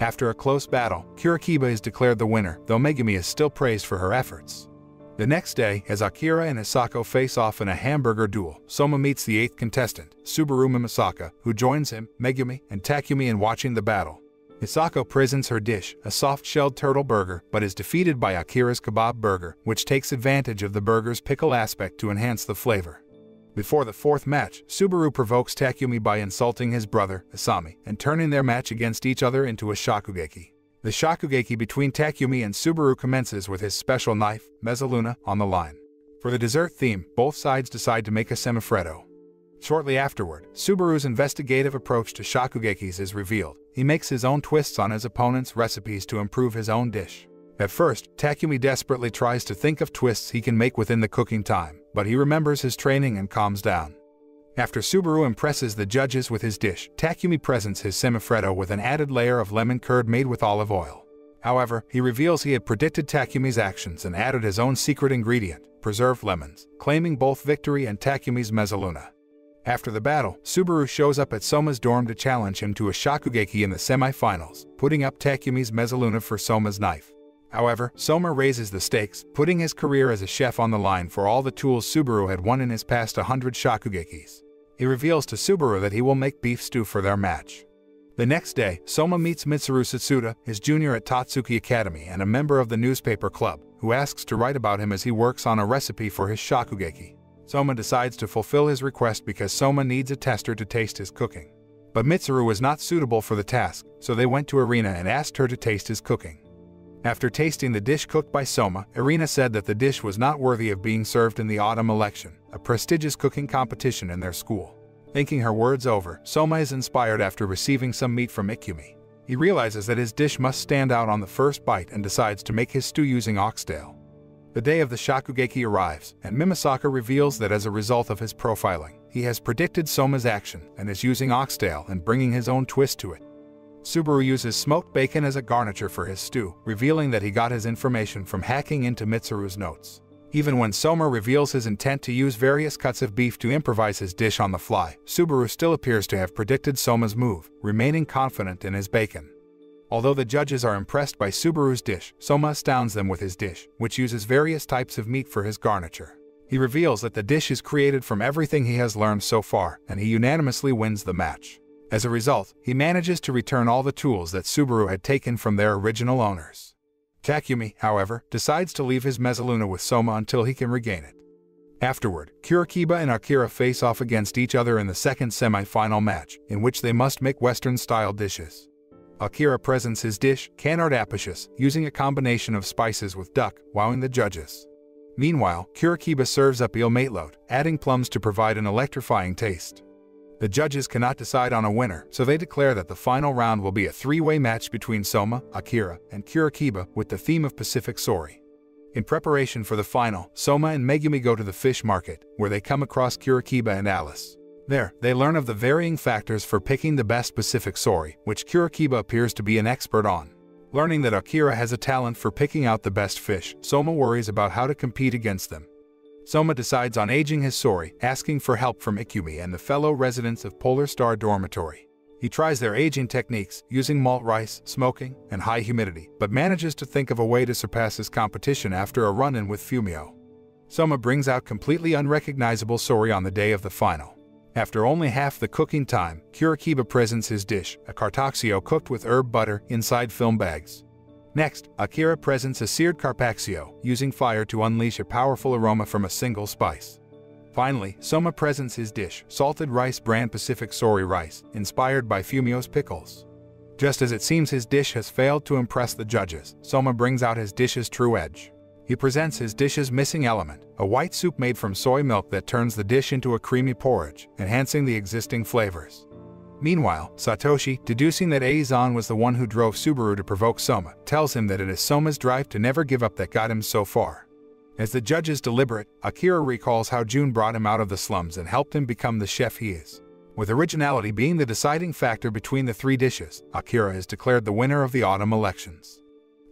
After a close battle, Kurokiba is declared the winner, though Megumi is still praised for her efforts. The next day, as Akira and Hisako face off in a hamburger duel, Soma meets the eighth contestant, Subaru Mimasaka, who joins him, Megumi, and Takumi in watching the battle. Hisako presents her dish, a soft-shelled turtle burger, but is defeated by Akira's kebab burger, which takes advantage of the burger's pickle aspect to enhance the flavor. Before the fourth match, Subaru provokes Takumi by insulting his brother, Asami, and turning their match against each other into a shokugeki. The shokugeki between Takumi and Subaru commences with his special knife, Mezzaluna, on the line. For the dessert theme, both sides decide to make a semifreddo. Shortly afterward, Subaru's investigative approach to shokugekis is revealed. He makes his own twists on his opponent's recipes to improve his own dish. At first, Takumi desperately tries to think of twists he can make within the cooking time, but he remembers his training and calms down. After Subaru impresses the judges with his dish, Takumi presents his semifreddo with an added layer of lemon curd made with olive oil. However, he reveals he had predicted Takumi's actions and added his own secret ingredient, preserved lemons, claiming both victory and Takumi's mezzaluna. After the battle, Subaru shows up at Soma's dorm to challenge him to a Shokugeki in the semifinals, putting up Takumi's Mezzaluna for Soma's knife. However, Soma raises the stakes, putting his career as a chef on the line for all the tools Subaru had won in his past 100 Shokugekis. He reveals to Subaru that he will make beef stew for their match. The next day, Soma meets Mitsuru Sotsuda, his junior at Totsuki Academy and a member of the newspaper club, who asks to write about him as he works on a recipe for his Shokugeki. Soma decides to fulfill his request because Soma needs a tester to taste his cooking. But Mitsuru was not suitable for the task, so they went to Erina and asked her to taste his cooking. After tasting the dish cooked by Soma, Erina said that the dish was not worthy of being served in the autumn election, a prestigious cooking competition in their school. Thinking her words over, Soma is inspired after receiving some meat from Ikumi. He realizes that his dish must stand out on the first bite and decides to make his stew using oxtail. The day of the Shokugeki arrives, and Mimasaka reveals that as a result of his profiling, he has predicted Soma's action and is using oxtail and bringing his own twist to it. Subaru uses smoked bacon as a garniture for his stew, revealing that he got his information from hacking into Mitsuru's notes. Even when Soma reveals his intent to use various cuts of beef to improvise his dish on the fly, Subaru still appears to have predicted Soma's move, remaining confident in his bacon. Although the judges are impressed by Subaru's dish, Soma astounds them with his dish, which uses various types of meat for his garniture. He reveals that the dish is created from everything he has learned so far, and he unanimously wins the match. As a result, he manages to return all the tools that Subaru had taken from their original owners. Takumi, however, decides to leave his Mezzaluna with Soma until he can regain it. Afterward, Kurokiba and Akira face off against each other in the second semi-final match, in which they must make Western-style dishes. Akira presents his dish, canard apicius, using a combination of spices with duck, wowing the judges. Meanwhile, Kurokiba serves up eel matelote, adding plums to provide an electrifying taste. The judges cannot decide on a winner, so they declare that the final round will be a three-way match between Soma, Akira, and Kurokiba with the theme of Pacific Saury. In preparation for the final, Soma and Megumi go to the fish market, where they come across Kurokiba and Alice. There, they learn of the varying factors for picking the best Pacific Saury, which Kurokiba appears to be an expert on. Learning that Akira has a talent for picking out the best fish, Soma worries about how to compete against them. Soma decides on aging his Saury, asking for help from Ikumi and the fellow residents of Polar Star Dormitory. He tries their aging techniques, using malt rice, smoking, and high humidity, but manages to think of a way to surpass his competition after a run-in with Fumio. Soma brings out completely unrecognizable saury on the day of the final. After only half the cooking time, Kurokiba presents his dish, a carpaccio cooked with herb butter inside film bags. Next, Akira presents a seared carpaccio, using fire to unleash a powerful aroma from a single spice. Finally, Soma presents his dish, salted rice brand Pacific saury rice, inspired by Fumio's pickles. Just as it seems his dish has failed to impress the judges, Soma brings out his dish's true edge. He presents his dish's missing element, a white soup made from soy milk that turns the dish into a creamy porridge, enhancing the existing flavors. Meanwhile, Satoshi, deducing that Eizan was the one who drove Subaru to provoke Soma, tells him that it is Soma's drive to never give up that got him so far. As the judges deliberate, Akira recalls how Jun brought him out of the slums and helped him become the chef he is. With originality being the deciding factor between the three dishes, Akira is declared the winner of the autumn elections.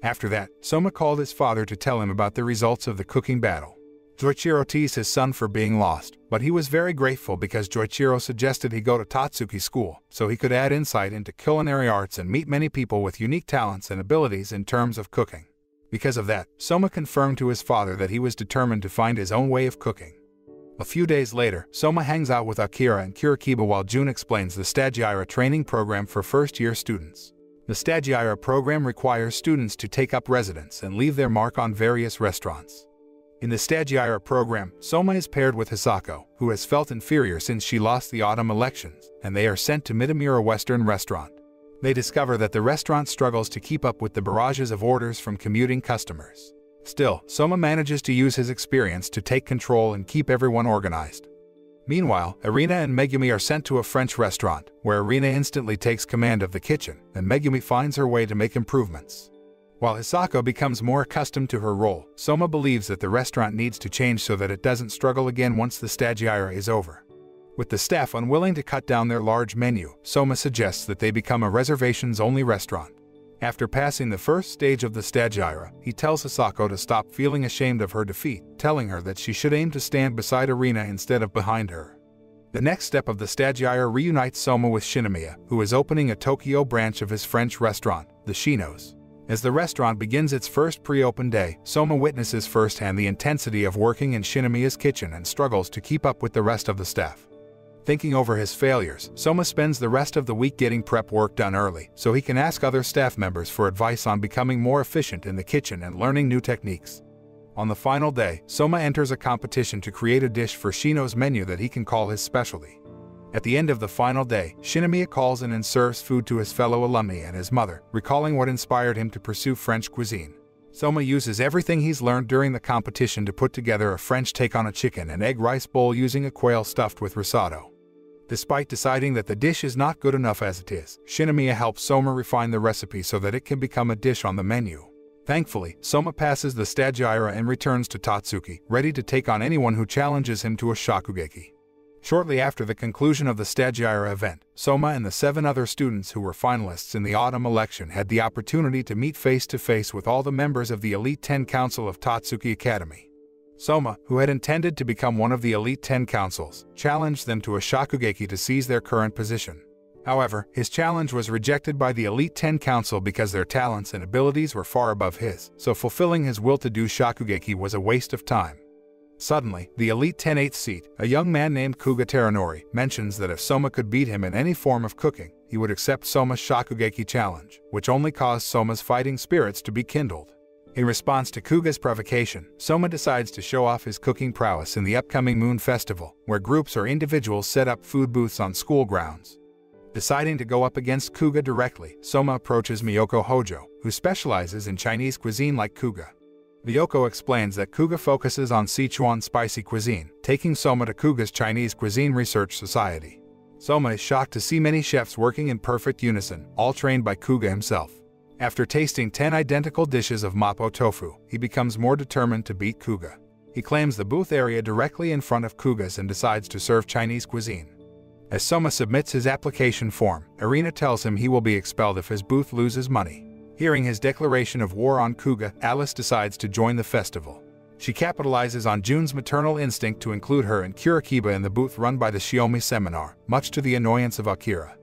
After that, Soma called his father to tell him about the results of the cooking battle. Joichiro teased his son for being lost, but he was very grateful because Joichiro suggested he go to Totsuki school so he could add insight into culinary arts and meet many people with unique talents and abilities in terms of cooking. Because of that, Soma confirmed to his father that he was determined to find his own way of cooking. A few days later, Soma hangs out with Akira and Kurokiba while Jun explains the Stagiaire training program for first-year students. The Stagiaire program requires students to take up residence and leave their mark on various restaurants. In the Stagiaire program, Soma is paired with Hisako, who has felt inferior since she lost the autumn elections, and they are sent to Mitamura Western Restaurant. They discover that the restaurant struggles to keep up with the barrages of orders from commuting customers. Still, Soma manages to use his experience to take control and keep everyone organized. Meanwhile, Erina and Megumi are sent to a French restaurant, where Erina instantly takes command of the kitchen, and Megumi finds her way to make improvements. While Hisako becomes more accustomed to her role, Soma believes that the restaurant needs to change so that it doesn't struggle again once the stagiaire is over. With the staff unwilling to cut down their large menu, Soma suggests that they become a reservations-only restaurant. After passing the first stage of the Stagiaire, he tells Hisako to stop feeling ashamed of her defeat, telling her that she should aim to stand beside Erina instead of behind her. The next step of the Stagiaire reunites Soma with Shinomiya, who is opening a Tokyo branch of his French restaurant, the Shinos. As the restaurant begins its first pre-open day, Soma witnesses firsthand the intensity of working in Shinomiya's kitchen and struggles to keep up with the rest of the staff. Thinking over his failures, Soma spends the rest of the week getting prep work done early so he can ask other staff members for advice on becoming more efficient in the kitchen and learning new techniques. On the final day, Soma enters a competition to create a dish for Shino's menu that he can call his specialty. At the end of the final day, Shinomiya calls in and serves food to his fellow alumni and his mother, recalling what inspired him to pursue French cuisine. Soma uses everything he's learned during the competition to put together a French take on a chicken and egg rice bowl using a quail stuffed with risotto. Despite deciding that the dish is not good enough as it is, Shinomiya helps Soma refine the recipe so that it can become a dish on the menu. Thankfully, Soma passes the Stagiaire and returns to Totsuki, ready to take on anyone who challenges him to a shokugeki. Shortly after the conclusion of the Stagiaire event, Soma and the seven other students who were finalists in the autumn election had the opportunity to meet face-to-face -face with all the members of the Elite 10 Council of Totsuki Academy. Soma, who had intended to become one of the Elite Ten Councils, challenged them to a Shokugeki to seize their current position. However, his challenge was rejected by the Elite Ten Council because their talents and abilities were far above his, so fulfilling his will to do Shokugeki was a waste of time. Suddenly, the Elite 10 8th seat, a young man named Kuga Terunori, mentions that if Soma could beat him in any form of cooking, he would accept Soma's Shokugeki challenge, which only caused Soma's fighting spirits to be kindled. In response to Kuga's provocation, Soma decides to show off his cooking prowess in the upcoming Moon Festival, where groups or individuals set up food booths on school grounds. Deciding to go up against Kuga directly, Soma approaches Miyoko Hojo, who specializes in Chinese cuisine like Kuga. Miyoko explains that Kuga focuses on Sichuan spicy cuisine, taking Soma to Kuga's Chinese Cuisine Research Society. Soma is shocked to see many chefs working in perfect unison, all trained by Kuga himself. After tasting 10 identical dishes of Mapo tofu, he becomes more determined to beat Kuga. He claims the booth area directly in front of Kuga's and decides to serve Chinese cuisine. As Soma submits his application form, Erina tells him he will be expelled if his booth loses money. Hearing his declaration of war on Kuga, Alice decides to join the festival. She capitalizes on Jun's maternal instinct to include her and Kurokiba in the booth run by the Shiomi seminar, much to the annoyance of Akira.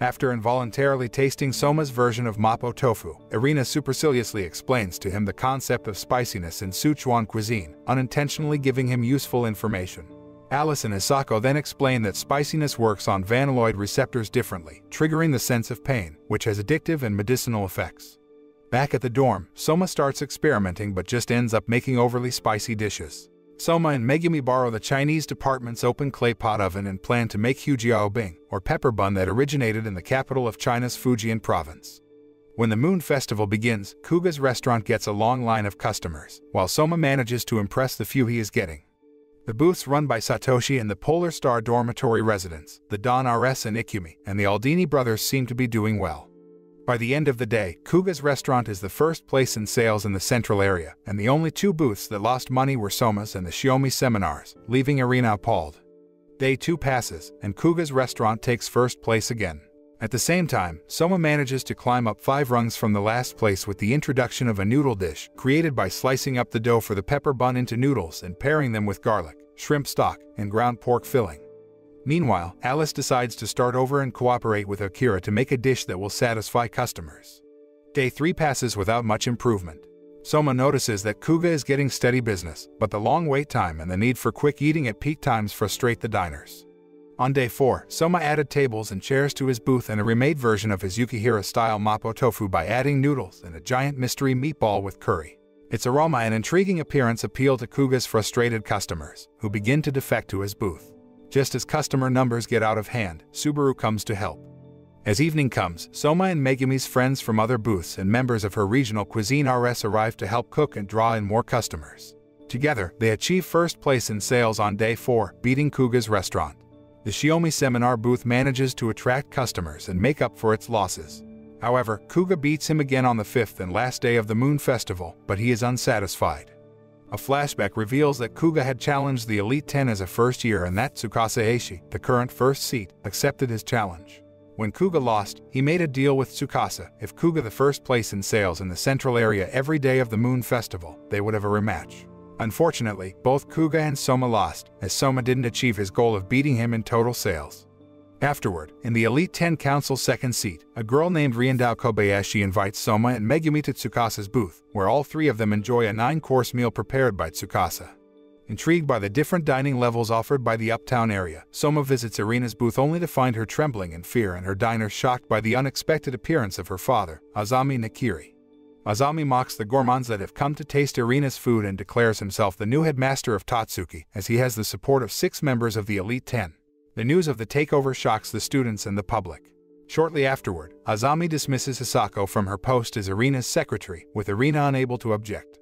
After involuntarily tasting Soma's version of Mapo tofu, Erina superciliously explains to him the concept of spiciness in Sichuan cuisine, unintentionally giving him useful information. Alice and Hisako then explain that spiciness works on vanilloid receptors differently, triggering the sense of pain, which has addictive and medicinal effects. Back at the dorm, Soma starts experimenting but just ends up making overly spicy dishes. Soma and Megumi borrow the Chinese department's open clay pot oven and plan to make Hujiao Bing, or pepper bun that originated in the capital of China's Fujian province. When the Moon Festival begins, Kuga's restaurant gets a long line of customers, while Soma manages to impress the few he is getting. The booths run by Satoshi and the Polar Star dormitory residents, the Don RS and Ikumi, and the Aldini brothers seem to be doing well. By the end of the day, Kuga's restaurant is the first place in sales in the central area, and the only two booths that lost money were Soma's and the Shiomi seminars, leaving Erina appalled. Day 2 passes, and Kuga's restaurant takes first place again. At the same time, Soma manages to climb up five rungs from the last place with the introduction of a noodle dish, created by slicing up the dough for the pepper bun into noodles and pairing them with garlic, shrimp stock, and ground pork filling. Meanwhile, Alice decides to start over and cooperate with Akira to make a dish that will satisfy customers. Day 3 passes without much improvement. Soma notices that Kuga is getting steady business, but the long wait time and the need for quick eating at peak times frustrate the diners. On day 4, Soma added tables and chairs to his booth and a remade version of his Yukihira-style mapo tofu by adding noodles and a giant mystery meatball with curry. Its aroma and intriguing appearance appeal to Kuga's frustrated customers, who begin to defect to his booth. Just as customer numbers get out of hand, Subaru comes to help. As evening comes, Soma and Megumi's friends from other booths and members of her regional cuisine RS arrive to help cook and draw in more customers. Together, they achieve first place in sales on day 4, beating Kuga's restaurant. The Shiomi seminar booth manages to attract customers and make up for its losses. However, Kuga beats him again on the fifth and last day of the Moon Festival, but he is unsatisfied. A flashback reveals that Kuga had challenged the Elite Ten as a first year and that Tsukasa Eishi, the current first seat, accepted his challenge. When Kuga lost, he made a deal with Tsukasa. If Kuga the first place in sales in the central area every day of the Moon Festival, they would have a rematch. Unfortunately, both Kuga and Soma lost, as Soma didn't achieve his goal of beating him in total sales. Afterward, in the Elite 10 Council's second seat, a girl named Rindo Kobayashi invites Soma and Megumi to Tsukasa's booth, where all three of them enjoy a nine-course meal prepared by Tsukasa. Intrigued by the different dining levels offered by the uptown area, Soma visits Erina's booth only to find her trembling in fear and her diner shocked by the unexpected appearance of her father, Azami Nakiri. Azami mocks the gourmands that have come to taste Erina's food and declares himself the new headmaster of Totsuki, as he has the support of six members of the Elite Ten. The news of the takeover shocks the students and the public. Shortly afterward, Azami dismisses Hisako from her post as Erina's secretary, with Erina unable to object.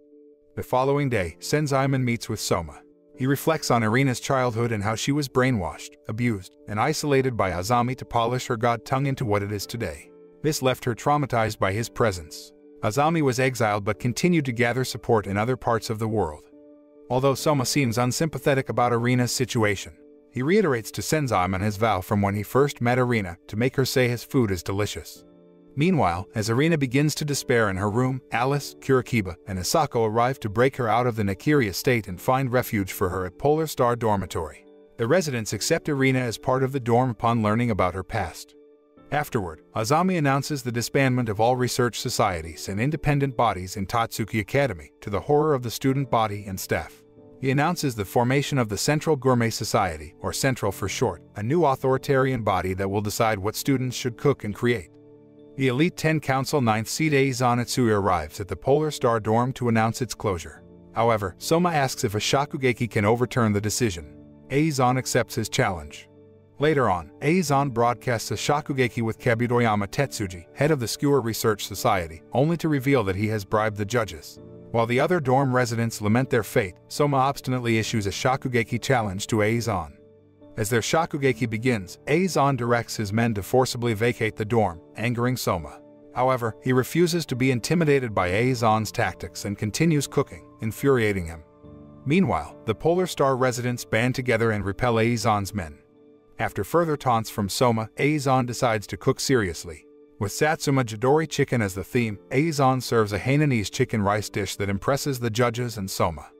The following day, Senzaemon meets with Soma. He reflects on Erina's childhood and how she was brainwashed, abused, and isolated by Azami to polish her god tongue into what it is today. This left her traumatized by his presence. Azami was exiled but continued to gather support in other parts of the world. Although Soma seems unsympathetic about Erina's situation, he reiterates to Senzaemon his vow from when he first met Erina to make her say his food is delicious. Meanwhile, as Erina begins to despair in her room, Alice, Kurokiba, and Hisako arrive to break her out of the Nakiri estate and find refuge for her at Polar Star Dormitory. The residents accept Erina as part of the dorm upon learning about her past. Afterward, Azami announces the disbandment of all research societies and independent bodies in Totsuki Academy, to the horror of the student body and staff. He announces the formation of the Central Gourmet Society, or Central for short, a new authoritarian body that will decide what students should cook and create. The Elite 10 Council 9th seat Eizan Etsuya arrives at the Polar Star dorm to announce its closure. However, Soma asks if a Shokugeki can overturn the decision. Eizan accepts his challenge. Later on, Eizan broadcasts a Shokugeki with Kabutoyama Tetsuji, head of the Skewer Research Society, only to reveal that he has bribed the judges. While the other dorm residents lament their fate, Soma obstinately issues a Shokugeki challenge to Eizan. As their Shokugeki begins, Eizan directs his men to forcibly vacate the dorm, angering Soma. However, he refuses to be intimidated by Eizan's tactics and continues cooking, infuriating him. Meanwhile, the Polar Star residents band together and repel Eizan's men. After further taunts from Soma, Eizan decides to cook seriously, with Satsuma Jidori chicken as the theme, Eizan serves a Hainanese chicken rice dish that impresses the judges and Soma.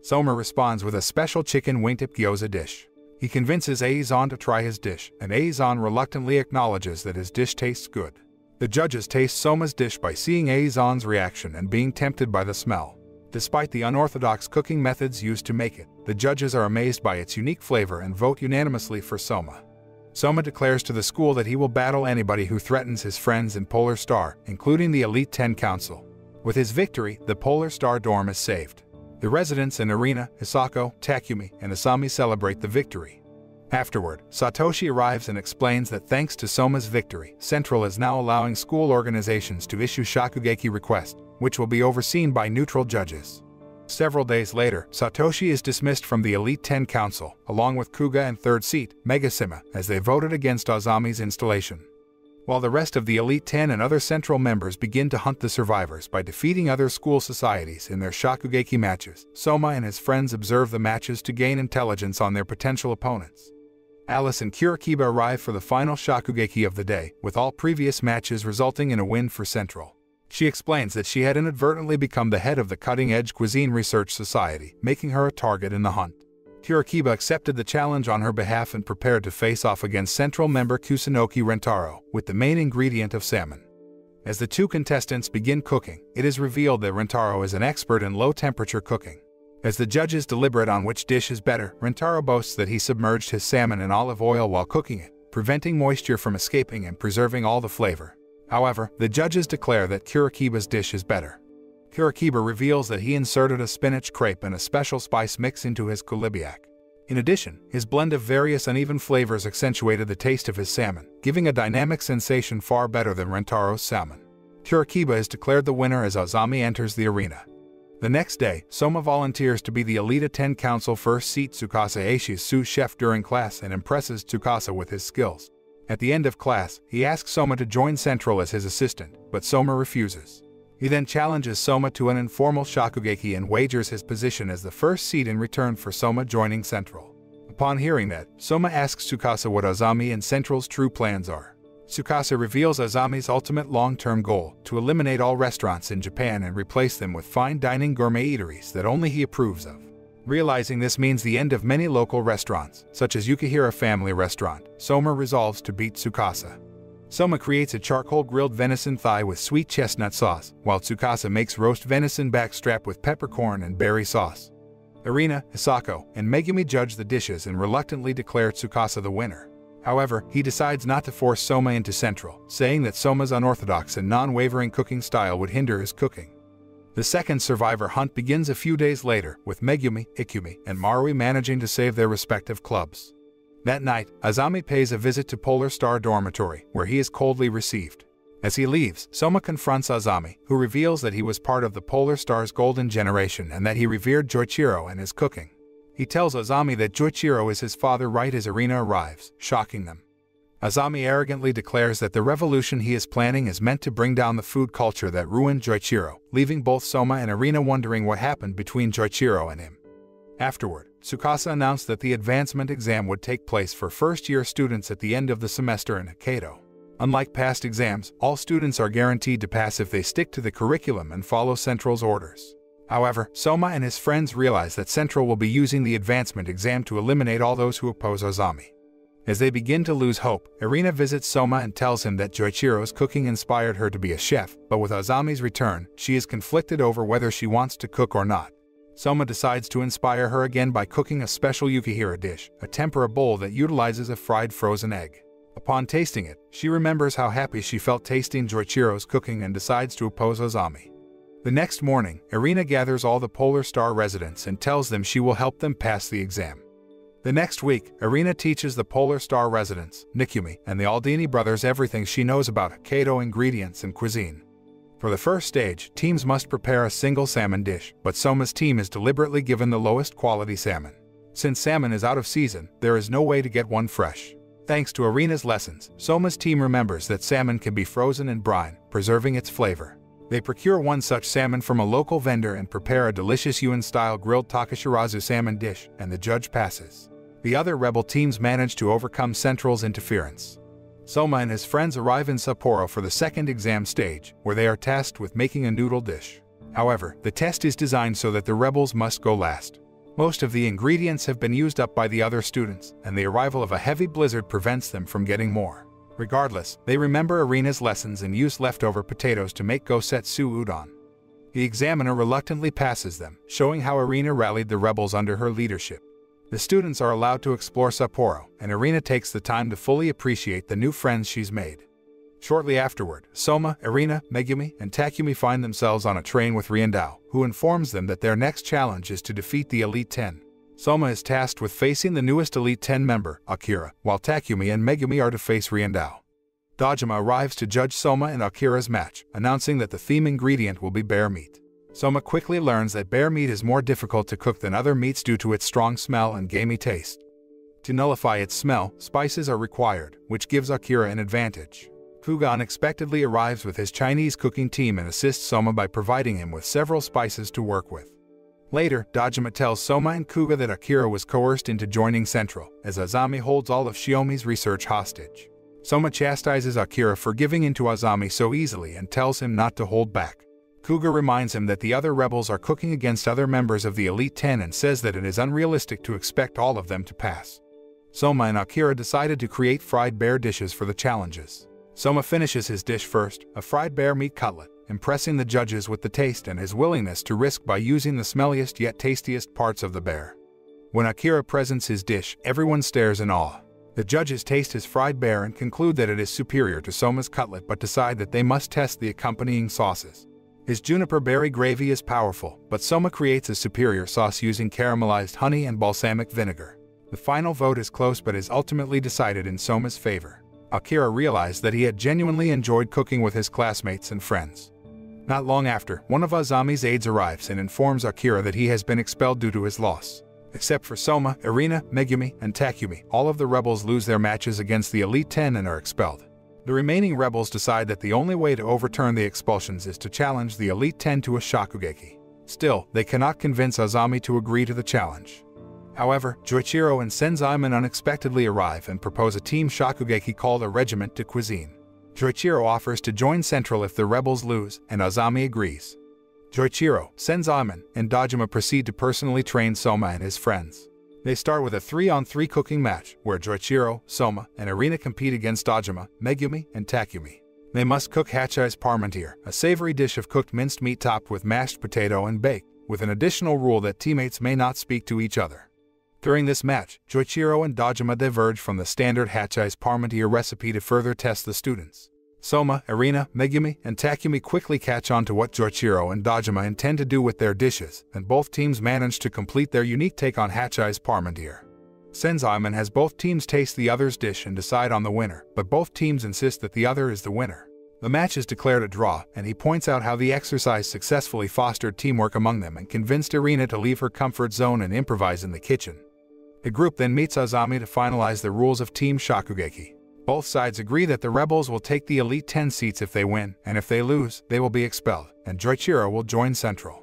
Soma responds with a special chicken wingtip gyoza dish. He convinces Eizan to try his dish, and Eizan reluctantly acknowledges that his dish tastes good. The judges taste Soma's dish by seeing Eizan's reaction and being tempted by the smell. Despite the unorthodox cooking methods used to make it, the judges are amazed by its unique flavor and vote unanimously for Soma. Soma declares to the school that he will battle anybody who threatens his friends in Polar Star, including the Elite 10 Council. With his victory, the Polar Star dorm is saved. The residents in Erina, Hisako, Takumi, and Asami celebrate the victory. Afterward, Satoshi arrives and explains that thanks to Soma's victory, Central is now allowing school organizations to issue Shokugeki requests, which will be overseen by neutral judges. Several days later, Satoshi is dismissed from the Elite 10 Council, along with Kuga and third seat, Megishima, as they voted against Azami's installation. While the rest of the Elite 10 and other Central members begin to hunt the survivors by defeating other school societies in their Shokugeki matches, Soma and his friends observe the matches to gain intelligence on their potential opponents. Alice and Kurokiba arrive for the final Shokugeki of the day, with all previous matches resulting in a win for Central. She explains that she had inadvertently become the head of the Cutting Edge Cuisine Research Society, making her a target in the hunt. Kurokiba accepted the challenge on her behalf and prepared to face off against Central member Kusunoki Rentaro, with the main ingredient of salmon. As the two contestants begin cooking, it is revealed that Rentaro is an expert in low-temperature cooking. As the judges deliberate on which dish is better, Rentaro boasts that he submerged his salmon in olive oil while cooking it, preventing moisture from escaping and preserving all the flavor. However, the judges declare that Kurokiba's dish is better. Kurokiba reveals that he inserted a spinach crepe and a special spice mix into his kulibiak. In addition, his blend of various uneven flavors accentuated the taste of his salmon, giving a dynamic sensation far better than Rentaro's salmon. Kurokiba is declared the winner as Azami enters the arena. The next day, Soma volunteers to be the Elite 10 Council first seat Tsukasa Eishi's sous chef during class and impresses Tsukasa with his skills. At the end of class, he asks Soma to join Central as his assistant, but Soma refuses. He then challenges Soma to an informal Shokugeki and wagers his position as the first seat in return for Soma joining Central. Upon hearing that, Soma asks Tsukasa what Azami and Central's true plans are. Tsukasa reveals Azami's ultimate long-term goal, to eliminate all restaurants in Japan and replace them with fine dining gourmet eateries that only he approves of. Realizing this means the end of many local restaurants, such as Yukihira Family Restaurant, Soma resolves to beat Tsukasa. Soma creates a charcoal-grilled venison thigh with sweet chestnut sauce, while Tsukasa makes roast venison backstrap with peppercorn and berry sauce. Erina, Hisako, and Megumi judge the dishes and reluctantly declare Tsukasa the winner. However, he decides not to force Soma into Central, saying that Soma's unorthodox and non-wavering cooking style would hinder his cooking. The second survivor hunt begins a few days later, with Megumi, Ikumi, and Marui managing to save their respective clubs. That night, Azami pays a visit to Polar Star Dormitory, where he is coldly received. As he leaves, Soma confronts Azami, who reveals that he was part of the Polar Star's golden generation and that he revered Joichiro and his cooking. He tells Azami that Joichiro is his father right as Erina arrives, shocking them. Azami arrogantly declares that the revolution he is planning is meant to bring down the food culture that ruined Joichiro, leaving both Soma and Erina wondering what happened between Joichiro and him. Afterward, Tsukasa announced that the advancement exam would take place for first-year students at the end of the semester in Hokkaido. Unlike past exams, all students are guaranteed to pass if they stick to the curriculum and follow Central's orders. However, Soma and his friends realize that Central will be using the advancement exam to eliminate all those who oppose Azami. As they begin to lose hope, Erina visits Soma and tells him that Joichiro's cooking inspired her to be a chef, but with Azami's return, she is conflicted over whether she wants to cook or not. Soma decides to inspire her again by cooking a special Yukihira dish, a tempura bowl that utilizes a fried frozen egg. Upon tasting it, she remembers how happy she felt tasting Joichiro's cooking and decides to oppose Azami. The next morning, Erina gathers all the Polar Star residents and tells them she will help them pass the exam. The next week, Erina teaches the Polar Star residents, Nikumi, and the Aldini brothers everything she knows about Hokkaido ingredients and cuisine. For the first stage, teams must prepare a single salmon dish, but Soma's team is deliberately given the lowest quality salmon. Since salmon is out of season, there is no way to get one fresh. Thanks to Erina's lessons, Soma's team remembers that salmon can be frozen in brine, preserving its flavor. They procure one such salmon from a local vendor and prepare a delicious Yuen-style grilled tokishirazu salmon dish, and the judge passes the other rebel teams manage to overcome Central's interference. Soma and his friends arrive in Sapporo for the second exam stage, where they are tasked with making a noodle dish. However, the test is designed so that the rebels must go last. Most of the ingredients have been used up by the other students, and the arrival of a heavy blizzard prevents them from getting more. Regardless, they remember Erina's lessons and use leftover potatoes to make gosetsu udon. The examiner reluctantly passes them, showing how Erina rallied the rebels under her leadership. The students are allowed to explore Sapporo, and Erina takes the time to fully appreciate the new friends she's made. Shortly afterward, Soma, Erina, Megumi, and Takumi find themselves on a train with Rindo, who informs them that their next challenge is to defeat the Elite Ten. Soma is tasked with facing the newest Elite Ten member, Akira, while Takumi and Megumi are to face Rindo. Dojima arrives to judge Soma and Akira's match, announcing that the theme ingredient will be bear meat. Soma quickly learns that bear meat is more difficult to cook than other meats due to its strong smell and gamey taste. To nullify its smell, spices are required, which gives Akira an advantage. Kuga unexpectedly arrives with his Chinese cooking team and assists Soma by providing him with several spices to work with. Later, Dojima tells Soma and Kuga that Akira was coerced into joining Central, as Azami holds all of Shiomi's research hostage. Soma chastises Akira for giving in to Azami so easily and tells him not to hold back. Kuga reminds him that the other rebels are cooking against other members of the Elite Ten and says that it is unrealistic to expect all of them to pass. Soma and Akira decided to create fried bear dishes for the challenges. Soma finishes his dish first, a fried bear meat cutlet, impressing the judges with the taste and his willingness to risk by using the smelliest yet tastiest parts of the bear. When Akira presents his dish, everyone stares in awe. The judges taste his fried bear and conclude that it is superior to Soma's cutlet but decide that they must test the accompanying sauces. His juniper berry gravy is powerful, but Soma creates a superior sauce using caramelized honey and balsamic vinegar. The final vote is close but is ultimately decided in Soma's favor. Akira realized that he had genuinely enjoyed cooking with his classmates and friends. Not long after, one of Azami's aides arrives and informs Akira that he has been expelled due to his loss. Except for Soma, Erina, Megumi, and Takumi, all of the rebels lose their matches against the Elite Ten and are expelled. The remaining rebels decide that the only way to overturn the expulsions is to challenge the Elite Ten to a Shokugeki. Still, they cannot convince Azami to agree to the challenge. However, Joichiro and Senzaemon unexpectedly arrive and propose a team Shokugeki called a Regiment de Cuisine. Joichiro offers to join Central if the rebels lose, and Azami agrees. Joichiro, Senzaiman, and Dojima proceed to personally train Soma and his friends. They start with a 3-on-3 cooking match, where Joichiro, Soma, and Erina compete against Dojima, Megumi, and Takumi. They must cook Hachis Parmentier, a savory dish of cooked minced meat topped with mashed potato and baked, with an additional rule that teammates may not speak to each other. During this match, Joichiro and Dojima diverge from the standard Hachis Parmentier recipe to further test the students. Soma, Erina, Megumi, and Takumi quickly catch on to what Joichiro and Dojima intend to do with their dishes, and both teams manage to complete their unique take on Hachis Parmentier. Senzaemon has both teams taste the other's dish and decide on the winner, but both teams insist that the other is the winner. The match is declared a draw, and he points out how the exercise successfully fostered teamwork among them and convinced Erina to leave her comfort zone and improvise in the kitchen. The group then meets Azami to finalize the rules of Team Shokugeki. Both sides agree that the rebels will take the Elite 10 seats if they win, and if they lose, they will be expelled, and Joichiro will join Central.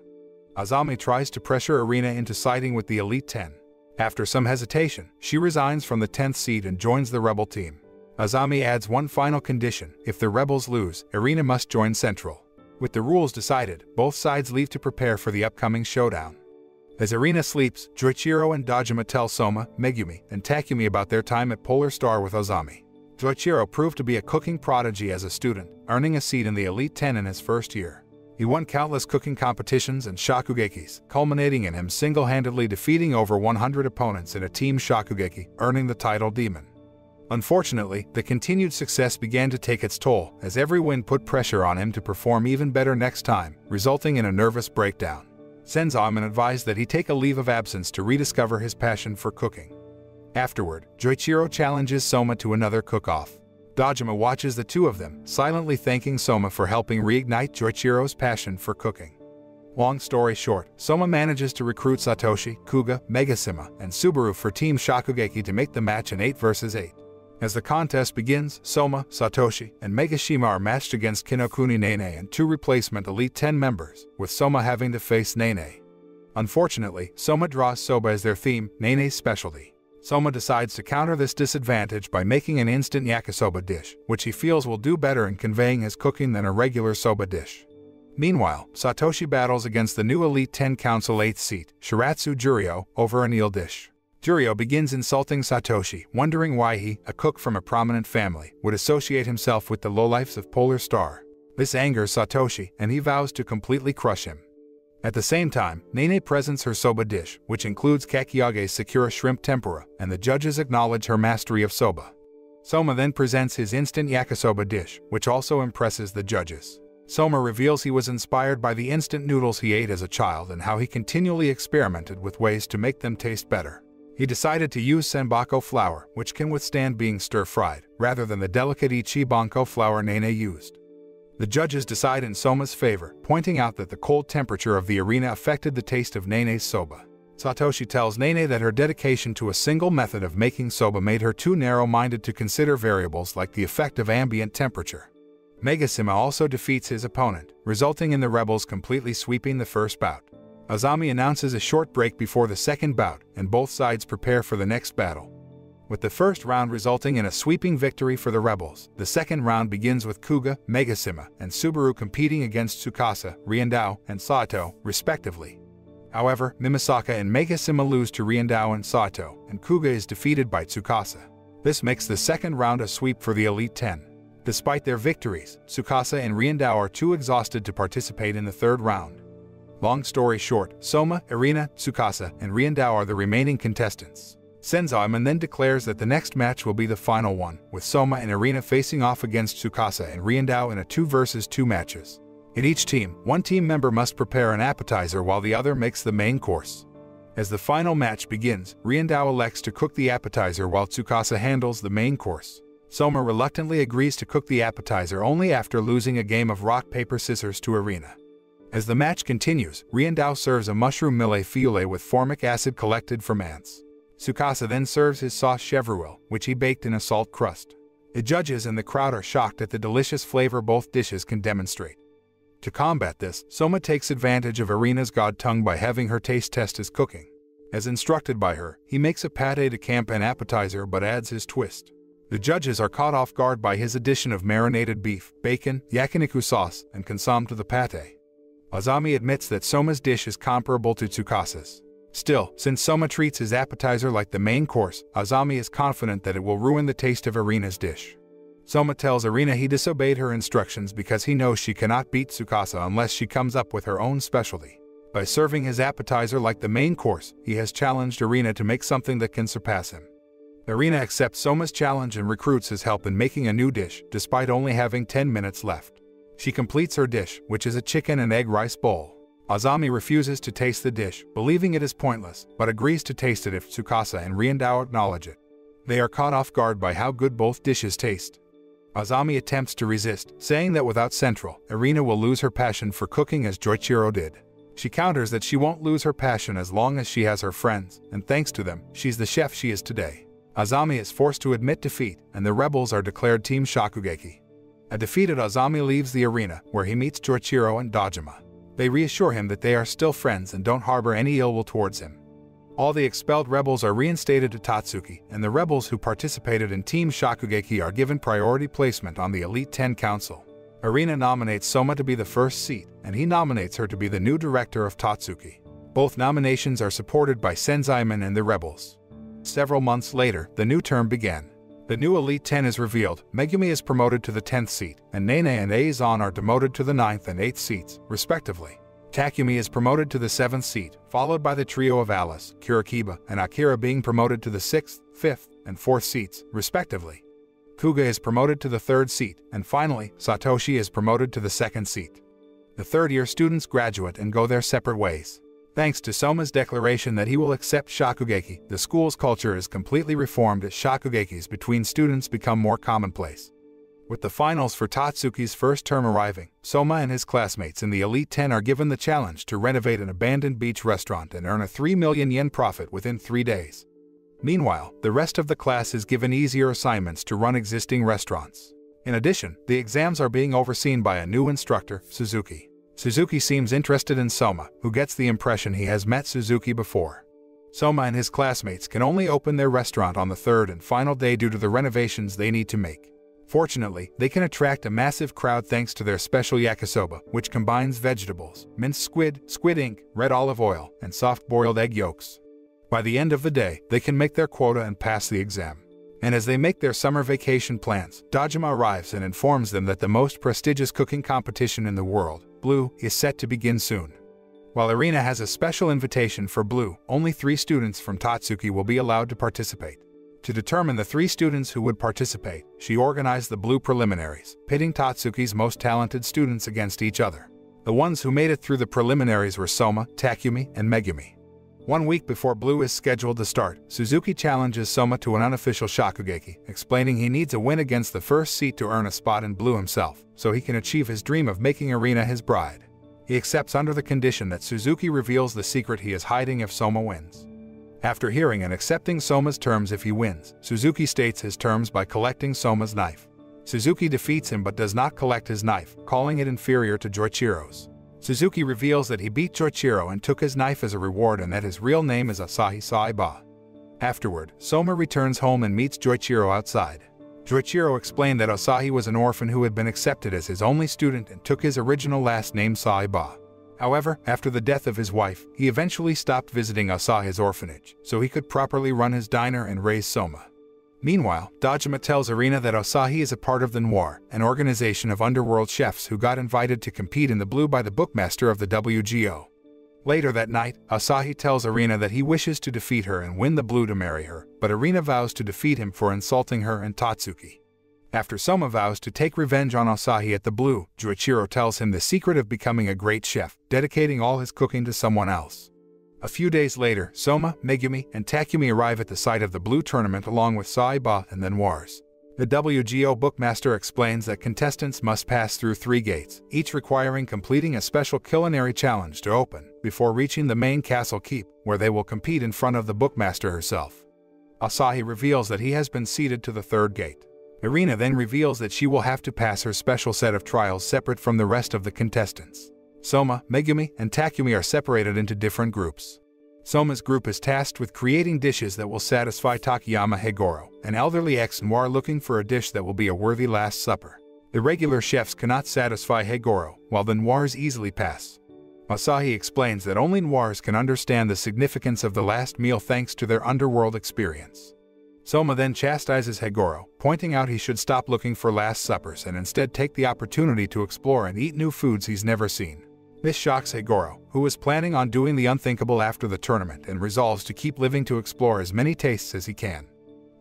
Azami tries to pressure Erina into siding with the Elite 10. After some hesitation, she resigns from the 10th seat and joins the rebel team. Azami adds one final condition. If the rebels lose, Erina must join Central. With the rules decided, both sides leave to prepare for the upcoming showdown. As Erina sleeps, Joichiro and Dojima tell Soma, Megumi, and Takumi about their time at Polar Star with Azami. Joichiro proved to be a cooking prodigy as a student, earning a seat in the Elite Ten in his first year. He won countless cooking competitions and shokugekis, culminating in him single-handedly defeating over 100 opponents in a team shokugeki, earning the title Demon. Unfortunately, the continued success began to take its toll, as every win put pressure on him to perform even better next time, resulting in a nervous breakdown. Senzaemon advised that he take a leave of absence to rediscover his passion for cooking. Afterward, Joichiro challenges Soma to another cook-off. Dojima watches the two of them, silently thanking Soma for helping reignite Joichiro's passion for cooking. Long story short, Soma manages to recruit Satoshi, Kuga, Megishima, and Subaru for Team Shokugeki to make the match an 8 vs 8. As the contest begins, Soma, Satoshi, and Megishima are matched against Kinokuni Nene and two replacement Elite 10 members, with Soma having to face Nene. Unfortunately, Soma draws soba as their theme, Nene's specialty. Soma decides to counter this disadvantage by making an instant yakisoba dish, which he feels will do better in conveying his cooking than a regular soba dish. Meanwhile, Satoshi battles against the new Elite 10 Council 8th seat, Shiratsu Juryo, over a eel dish. Juryo begins insulting Satoshi, wondering why he, a cook from a prominent family, would associate himself with the lowlifes of Polar Star. This angers Satoshi, and he vows to completely crush him. At the same time, Nene presents her soba dish, which includes Kakiage's Sakura shrimp tempura, and the judges acknowledge her mastery of soba. Soma then presents his instant yakisoba dish, which also impresses the judges. Soma reveals he was inspired by the instant noodles he ate as a child and how he continually experimented with ways to make them taste better. He decided to use senbako flour, which can withstand being stir-fried, rather than the delicate ichibanko flour Nene used. The judges decide in Soma's favor, pointing out that the cold temperature of the arena affected the taste of Nene's soba. Satoshi tells Nene that her dedication to a single method of making soba made her too narrow-minded to consider variables like the effect of ambient temperature. Megishima also defeats his opponent, resulting in the rebels completely sweeping the first bout. Azami announces a short break before the second bout, and both sides prepare for the next battle. With the first round resulting in a sweeping victory for the rebels, the second round begins with Kuga, Megishima, and Subaru competing against Tsukasa, Rindo, and Sato, respectively. However, Mimasaka and Megishima lose to Rindo and Sato, and Kuga is defeated by Tsukasa. This makes the second round a sweep for the Elite Ten. Despite their victories, Tsukasa and Rindo are too exhausted to participate in the third round. Long story short, Soma, Erina, Tsukasa, and Rindo are the remaining contestants. Senzaemon then declares that the next match will be the final one, with Soma and Erina facing off against Tsukasa and Rindo in a 2 versus 2 matches. In each team, one team member must prepare an appetizer while the other makes the main course. As the final match begins, Rindo elects to cook the appetizer while Tsukasa handles the main course. Soma reluctantly agrees to cook the appetizer only after losing a game of rock, paper, scissors to Erina. As the match continues, Rindo serves a mushroom mille fiole with formic acid collected from ants. Tsukasa then serves his sauce chevroil, which he baked in a salt crust. The judges and the crowd are shocked at the delicious flavor both dishes can demonstrate. To combat this, Soma takes advantage of Erina's god tongue by having her taste test his cooking. As instructed by her, he makes a pate de camp an appetizer but adds his twist. The judges are caught off guard by his addition of marinated beef, bacon, yakiniku sauce, and consomme to the pate. Azami admits that Soma's dish is comparable to Tsukasa's. Still, since Soma treats his appetizer like the main course, Azami is confident that it will ruin the taste of Erina's dish. Soma tells Erina he disobeyed her instructions because he knows she cannot beat Tsukasa unless she comes up with her own specialty. By serving his appetizer like the main course, he has challenged Erina to make something that can surpass him. Erina accepts Soma's challenge and recruits his help in making a new dish, despite only having 10 minutes left. She completes her dish, which is a chicken and egg rice bowl. Azami refuses to taste the dish, believing it is pointless, but agrees to taste it if Tsukasa and Rindo acknowledge it. They are caught off guard by how good both dishes taste. Azami attempts to resist, saying that without Central, Erina will lose her passion for cooking as Joichiro did. She counters that she won't lose her passion as long as she has her friends, and thanks to them, she's the chef she is today. Azami is forced to admit defeat, and the rebels are declared Team Shokugeki. A defeated Azami leaves the arena, where he meets Joichiro and Dojima. They reassure him that they are still friends and don't harbor any ill will towards him. All the expelled rebels are reinstated to Totsuki, and the rebels who participated in Team Shokugeki are given priority placement on the Elite 10 Council. Erina nominates Soma to be the first seat, and he nominates her to be the new director of Totsuki. Both nominations are supported by Senzaemon and the rebels. Several months later, the new term began. The new Elite 10 is revealed, Megumi is promoted to the 10th seat, and Nene and Eizan are demoted to the 9th and 8th seats, respectively. Takumi is promoted to the 7th seat, followed by the trio of Alice, Kurokiba, and Akira being promoted to the 6th, 5th, and 4th seats, respectively. Kuga is promoted to the 3rd seat, and finally, Satoshi is promoted to the 2nd seat. The third year students graduate and go their separate ways. Thanks to Soma's declaration that he will accept Shokugeki, the school's culture is completely reformed as Shokugekis between students become more commonplace. With the finals for Totsuki's first term arriving, Soma and his classmates in the Elite 10 are given the challenge to renovate an abandoned beach restaurant and earn a 3 million yen profit within three days. Meanwhile, the rest of the class is given easier assignments to run existing restaurants. In addition, the exams are being overseen by a new instructor, Suzuki. Suzuki seems interested in Soma, who gets the impression he has met Suzuki before. Soma and his classmates can only open their restaurant on the third and final day due to the renovations they need to make. Fortunately, they can attract a massive crowd thanks to their special yakisoba, which combines vegetables, minced squid, squid ink, red olive oil, and soft-boiled egg yolks. By the end of the day, they can make their quota and pass the exam. And as they make their summer vacation plans, Dojima arrives and informs them that the most prestigious cooking competition in the world, Blue, is set to begin soon. While Erina has a special invitation for Blue, only three students from Totsuki will be allowed to participate. To determine the three students who would participate, she organized the Blue preliminaries, pitting Totsuki's most talented students against each other. The ones who made it through the preliminaries were Soma, Takumi, and Megumi. One week before Blue is scheduled to start, Suzuki challenges Soma to an unofficial Shokugeki, explaining he needs a win against the first seat to earn a spot in Blue himself, so he can achieve his dream of making Erina his bride. He accepts under the condition that Suzuki reveals the secret he is hiding if Soma wins. After hearing and accepting Soma's terms if he wins, Suzuki states his terms by collecting Soma's knife. Suzuki defeats him but does not collect his knife, calling it inferior to Joichiro's. Suzuki reveals that he beat Joichiro and took his knife as a reward and that his real name is Asahi Saiba. Afterward, Soma returns home and meets Joichiro outside. Joichiro explained that Asahi was an orphan who had been accepted as his only student and took his original last name Saiba. However, after the death of his wife, he eventually stopped visiting Asahi's orphanage, so he could properly run his diner and raise Soma. Meanwhile, Dojima tells Erina that Asahi is a part of the Noir, an organization of underworld chefs who got invited to compete in the Blue by the bookmaster of the WGO. Later that night, Asahi tells Erina that he wishes to defeat her and win the Blue to marry her, but Erina vows to defeat him for insulting her and Totsuki. After Soma vows to take revenge on Asahi at the Blue, Joichiro tells him the secret of becoming a great chef, dedicating all his cooking to someone else. A few days later, Soma, Megumi, and Takumi arrive at the site of the Blue Tournament along with Saiba and the Noirs. The WGO Bookmaster explains that contestants must pass through three gates, each requiring completing a special culinary challenge to open, before reaching the main castle keep, where they will compete in front of the Bookmaster herself. Asahi reveals that he has been seated to the third gate. Erina then reveals that she will have to pass her special set of trials separate from the rest of the contestants. Soma, Megumi, and Takumi are separated into different groups. Soma's group is tasked with creating dishes that will satisfy Takayama Hegoro, an elderly ex-noir looking for a dish that will be a worthy last supper. The regular chefs cannot satisfy Hegoro, while the noirs easily pass. Masahi explains that only noirs can understand the significance of the last meal thanks to their underworld experience. Soma then chastises Hegoro, pointing out he should stop looking for last suppers and instead take the opportunity to explore and eat new foods he's never seen. This shocks Hegoro, who is planning on doing the unthinkable after the tournament and resolves to keep living to explore as many tastes as he can.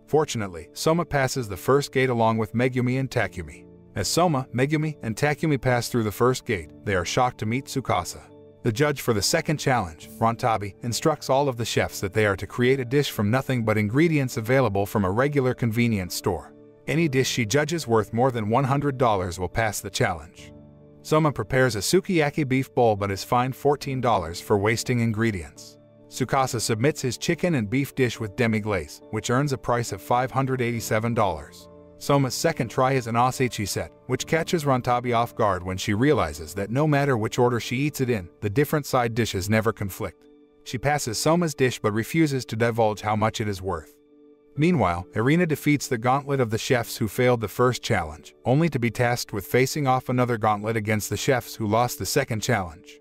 Fortunately, Soma passes the first gate along with Megumi and Takumi. As Soma, Megumi, and Takumi pass through the first gate, they are shocked to meet Tsukasa. The judge for the second challenge, Rontabi, instructs all of the chefs that they are to create a dish from nothing but ingredients available from a regular convenience store. Any dish she judges worth more than $100 will pass the challenge. Soma prepares a sukiyaki beef bowl but is fined $14 for wasting ingredients. Tsukasa submits his chicken and beef dish with demi-glace, which earns a price of $587. Soma's second try is an osechi set, which catches Rontabi off guard when she realizes that no matter which order she eats it in, the different side dishes never conflict. She passes Soma's dish but refuses to divulge how much it is worth. Meanwhile, Erina defeats the gauntlet of the chefs who failed the first challenge, only to be tasked with facing off another gauntlet against the chefs who lost the second challenge.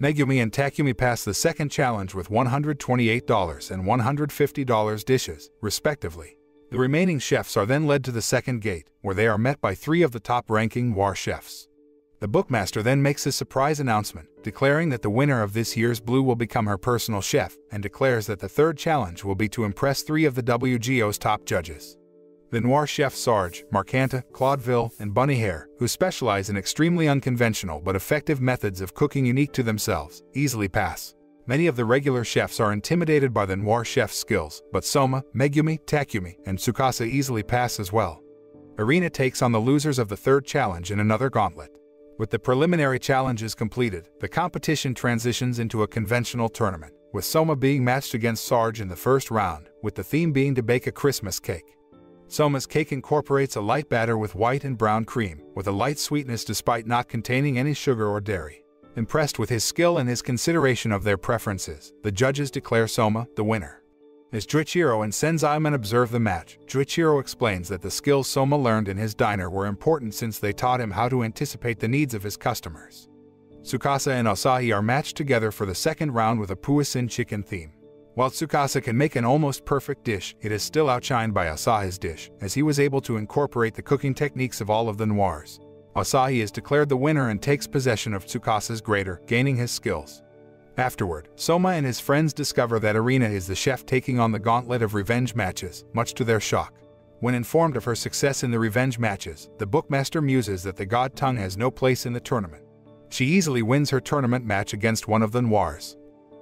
Megumi and Takumi pass the second challenge with $128 and $150 dishes, respectively. The remaining chefs are then led to the second gate, where they are met by three of the top-ranking war chefs. The bookmaster then makes a surprise announcement, declaring that the winner of this year's Blue will become her personal chef, and declares that the third challenge will be to impress three of the WGO's top judges. The noir chef Sarge, Marcanta, Claudeville, and Bunny Hare, who specialize in extremely unconventional but effective methods of cooking unique to themselves, easily pass. Many of the regular chefs are intimidated by the noir chef's skills, but Soma, Megumi, Takumi, and Tsukasa easily pass as well. Erina takes on the losers of the third challenge in another gauntlet. With the preliminary challenges completed, the competition transitions into a conventional tournament, with Soma being matched against Sarge in the first round, with the theme being to bake a Christmas cake. Soma's cake incorporates a light batter with white and brown cream, with a light sweetness despite not containing any sugar or dairy. Impressed with his skill and his consideration of their preferences, the judges declare Soma the winner. As Joichiro and Senzaemon observe the match, Joichiro explains that the skills Soma learned in his diner were important since they taught him how to anticipate the needs of his customers. Tsukasa and Asahi are matched together for the second round with a Puasin chicken theme. While Tsukasa can make an almost perfect dish, it is still outshined by Asahi's dish, as he was able to incorporate the cooking techniques of all of the noirs. Asahi is declared the winner and takes possession of Tsukasa's grater, gaining his skills. Afterward, Soma and his friends discover that Erina is the chef taking on the gauntlet of revenge matches, much to their shock. When informed of her success in the revenge matches, the bookmaster muses that the god tongue has no place in the tournament. She easily wins her tournament match against one of the Noirs.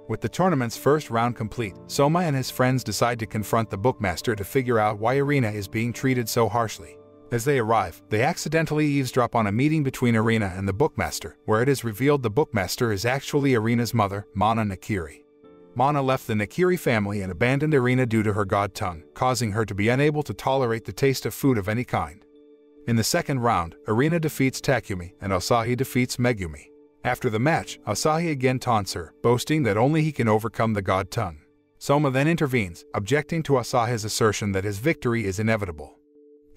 With the tournament's first round complete, Soma and his friends decide to confront the bookmaster to figure out why Erina is being treated so harshly. As they arrive, they accidentally eavesdrop on a meeting between Erina and the bookmaster, where it is revealed the bookmaster is actually Erina's mother, Mana Nakiri. Mana left the Nakiri family and abandoned Erina due to her god tongue, causing her to be unable to tolerate the taste of food of any kind. In the second round, Erina defeats Takumi and Asahi defeats Megumi. After the match, Asahi again taunts her, boasting that only he can overcome the god tongue. Soma then intervenes, objecting to Asahi's assertion that his victory is inevitable.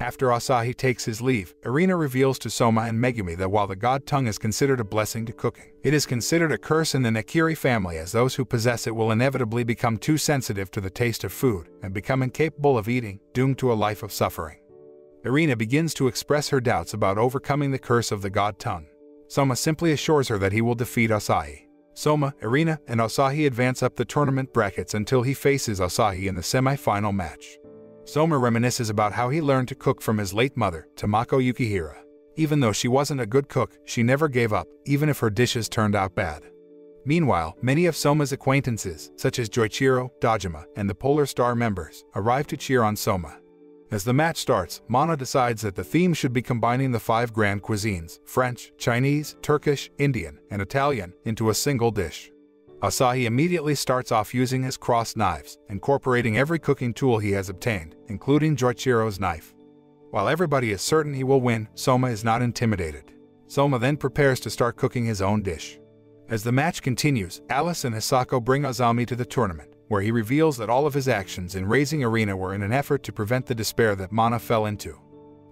After Asahi takes his leave, Erina reveals to Soma and Megumi that while the god tongue is considered a blessing to cooking, it is considered a curse in the Nakiri family as those who possess it will inevitably become too sensitive to the taste of food and become incapable of eating, doomed to a life of suffering. Erina begins to express her doubts about overcoming the curse of the god tongue. Soma simply assures her that he will defeat Asahi. Soma, Erina, and Asahi advance up the tournament brackets until he faces Asahi in the semi-final match. Soma reminisces about how he learned to cook from his late mother, Tamako Yukihira. Even though she wasn't a good cook, she never gave up, even if her dishes turned out bad. Meanwhile, many of Soma's acquaintances, such as Joichiro, Dojima, and the Polar Star members, arrive to cheer on Soma. As the match starts, Mana decides that the theme should be combining the five grand cuisines French, Chinese, Turkish, Indian, and Italian into a single dish. Asahi immediately starts off using his cross knives, incorporating every cooking tool he has obtained, including Joichiro's knife. While everybody is certain he will win, Soma is not intimidated. Soma then prepares to start cooking his own dish. As the match continues, Alice and Hisako bring Azami to the tournament, where he reveals that all of his actions in raising Erina were in an effort to prevent the despair that Mana fell into.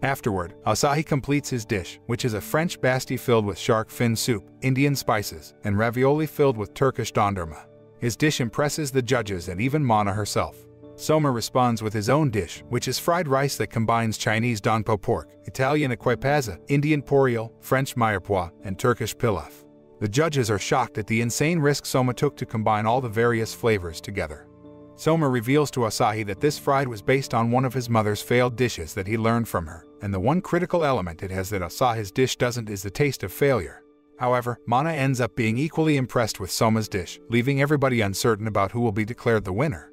Afterward, Asahi completes his dish, which is a French basti filled with shark fin soup, Indian spices, and ravioli filled with Turkish dondurma. His dish impresses the judges and even Mana herself. Soma responds with his own dish, which is fried rice that combines Chinese donpo pork, Italian equipaza, Indian poriel, French mirepoix, and Turkish pilaf. The judges are shocked at the insane risk Soma took to combine all the various flavors together. Soma reveals to Asahi that this fried was based on one of his mother's failed dishes that he learned from her, and the one critical element it has that Asahi's dish doesn't is the taste of failure. However, Mana ends up being equally impressed with Soma's dish, leaving everybody uncertain about who will be declared the winner.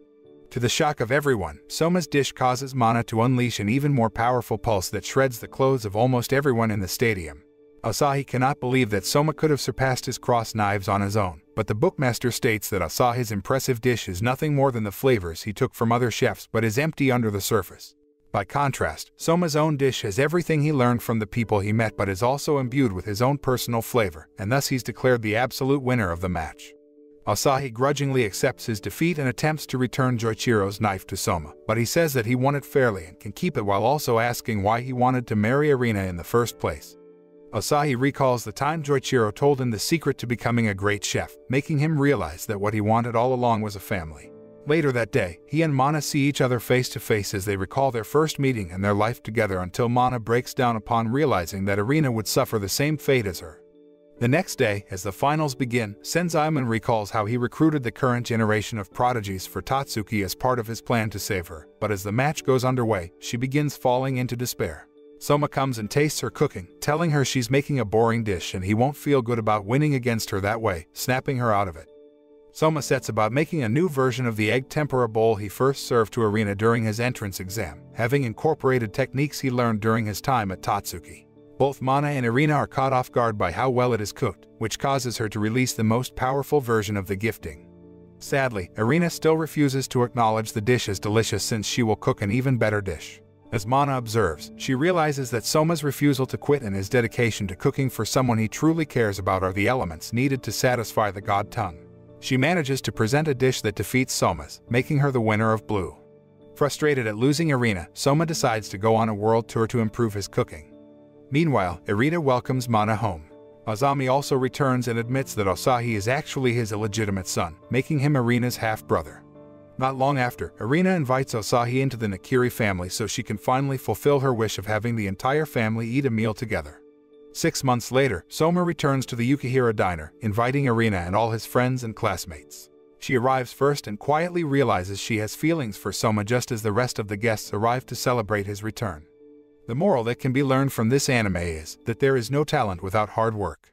To the shock of everyone, Soma's dish causes Mana to unleash an even more powerful pulse that shreds the clothes of almost everyone in the stadium. Asahi cannot believe that Soma could have surpassed his cross knives on his own, but the bookmaster states that Asahi's impressive dish is nothing more than the flavors he took from other chefs but is empty under the surface. By contrast, Soma's own dish has everything he learned from the people he met but is also imbued with his own personal flavor, and thus he's declared the absolute winner of the match. Asahi grudgingly accepts his defeat and attempts to return Joichiro's knife to Soma, but he says that he won it fairly and can keep it while also asking why he wanted to marry Erina in the first place. Asahi recalls the time Joichiro told him the secret to becoming a great chef, making him realize that what he wanted all along was a family. Later that day, he and Mana see each other face to face as they recall their first meeting and their life together until Mana breaks down upon realizing that Erina would suffer the same fate as her. The next day, as the finals begin, Senzaemon recalls how he recruited the current generation of prodigies for Totsuki as part of his plan to save her, but as the match goes underway, she begins falling into despair. Soma comes and tastes her cooking, telling her she's making a boring dish and he won't feel good about winning against her that way, snapping her out of it. Soma sets about making a new version of the egg tempura bowl he first served to Erina during his entrance exam, having incorporated techniques he learned during his time at Totsuki. Both Mana and Erina are caught off guard by how well it is cooked, which causes her to release the most powerful version of the gifting. Sadly, Arina still refuses to acknowledge the dish as delicious since she will cook an even better dish. As Mana observes, she realizes that Soma's refusal to quit and his dedication to cooking for someone he truly cares about are the elements needed to satisfy the god tongue. She manages to present a dish that defeats Soma's, making her the winner of Blue. Frustrated at losing Erina, Soma decides to go on a world tour to improve his cooking. Meanwhile, Erina welcomes Mana home. Azami also returns and admits that Asahi is actually his illegitimate son, making him Erina's half-brother. Not long after, Erina invites Asahi into the Nakiri family so she can finally fulfill her wish of having the entire family eat a meal together. Six months later, Soma returns to the Yukihira diner, inviting Erina and all his friends and classmates. She arrives first and quietly realizes she has feelings for Soma just as the rest of the guests arrive to celebrate his return. The moral that can be learned from this anime is that there is no talent without hard work.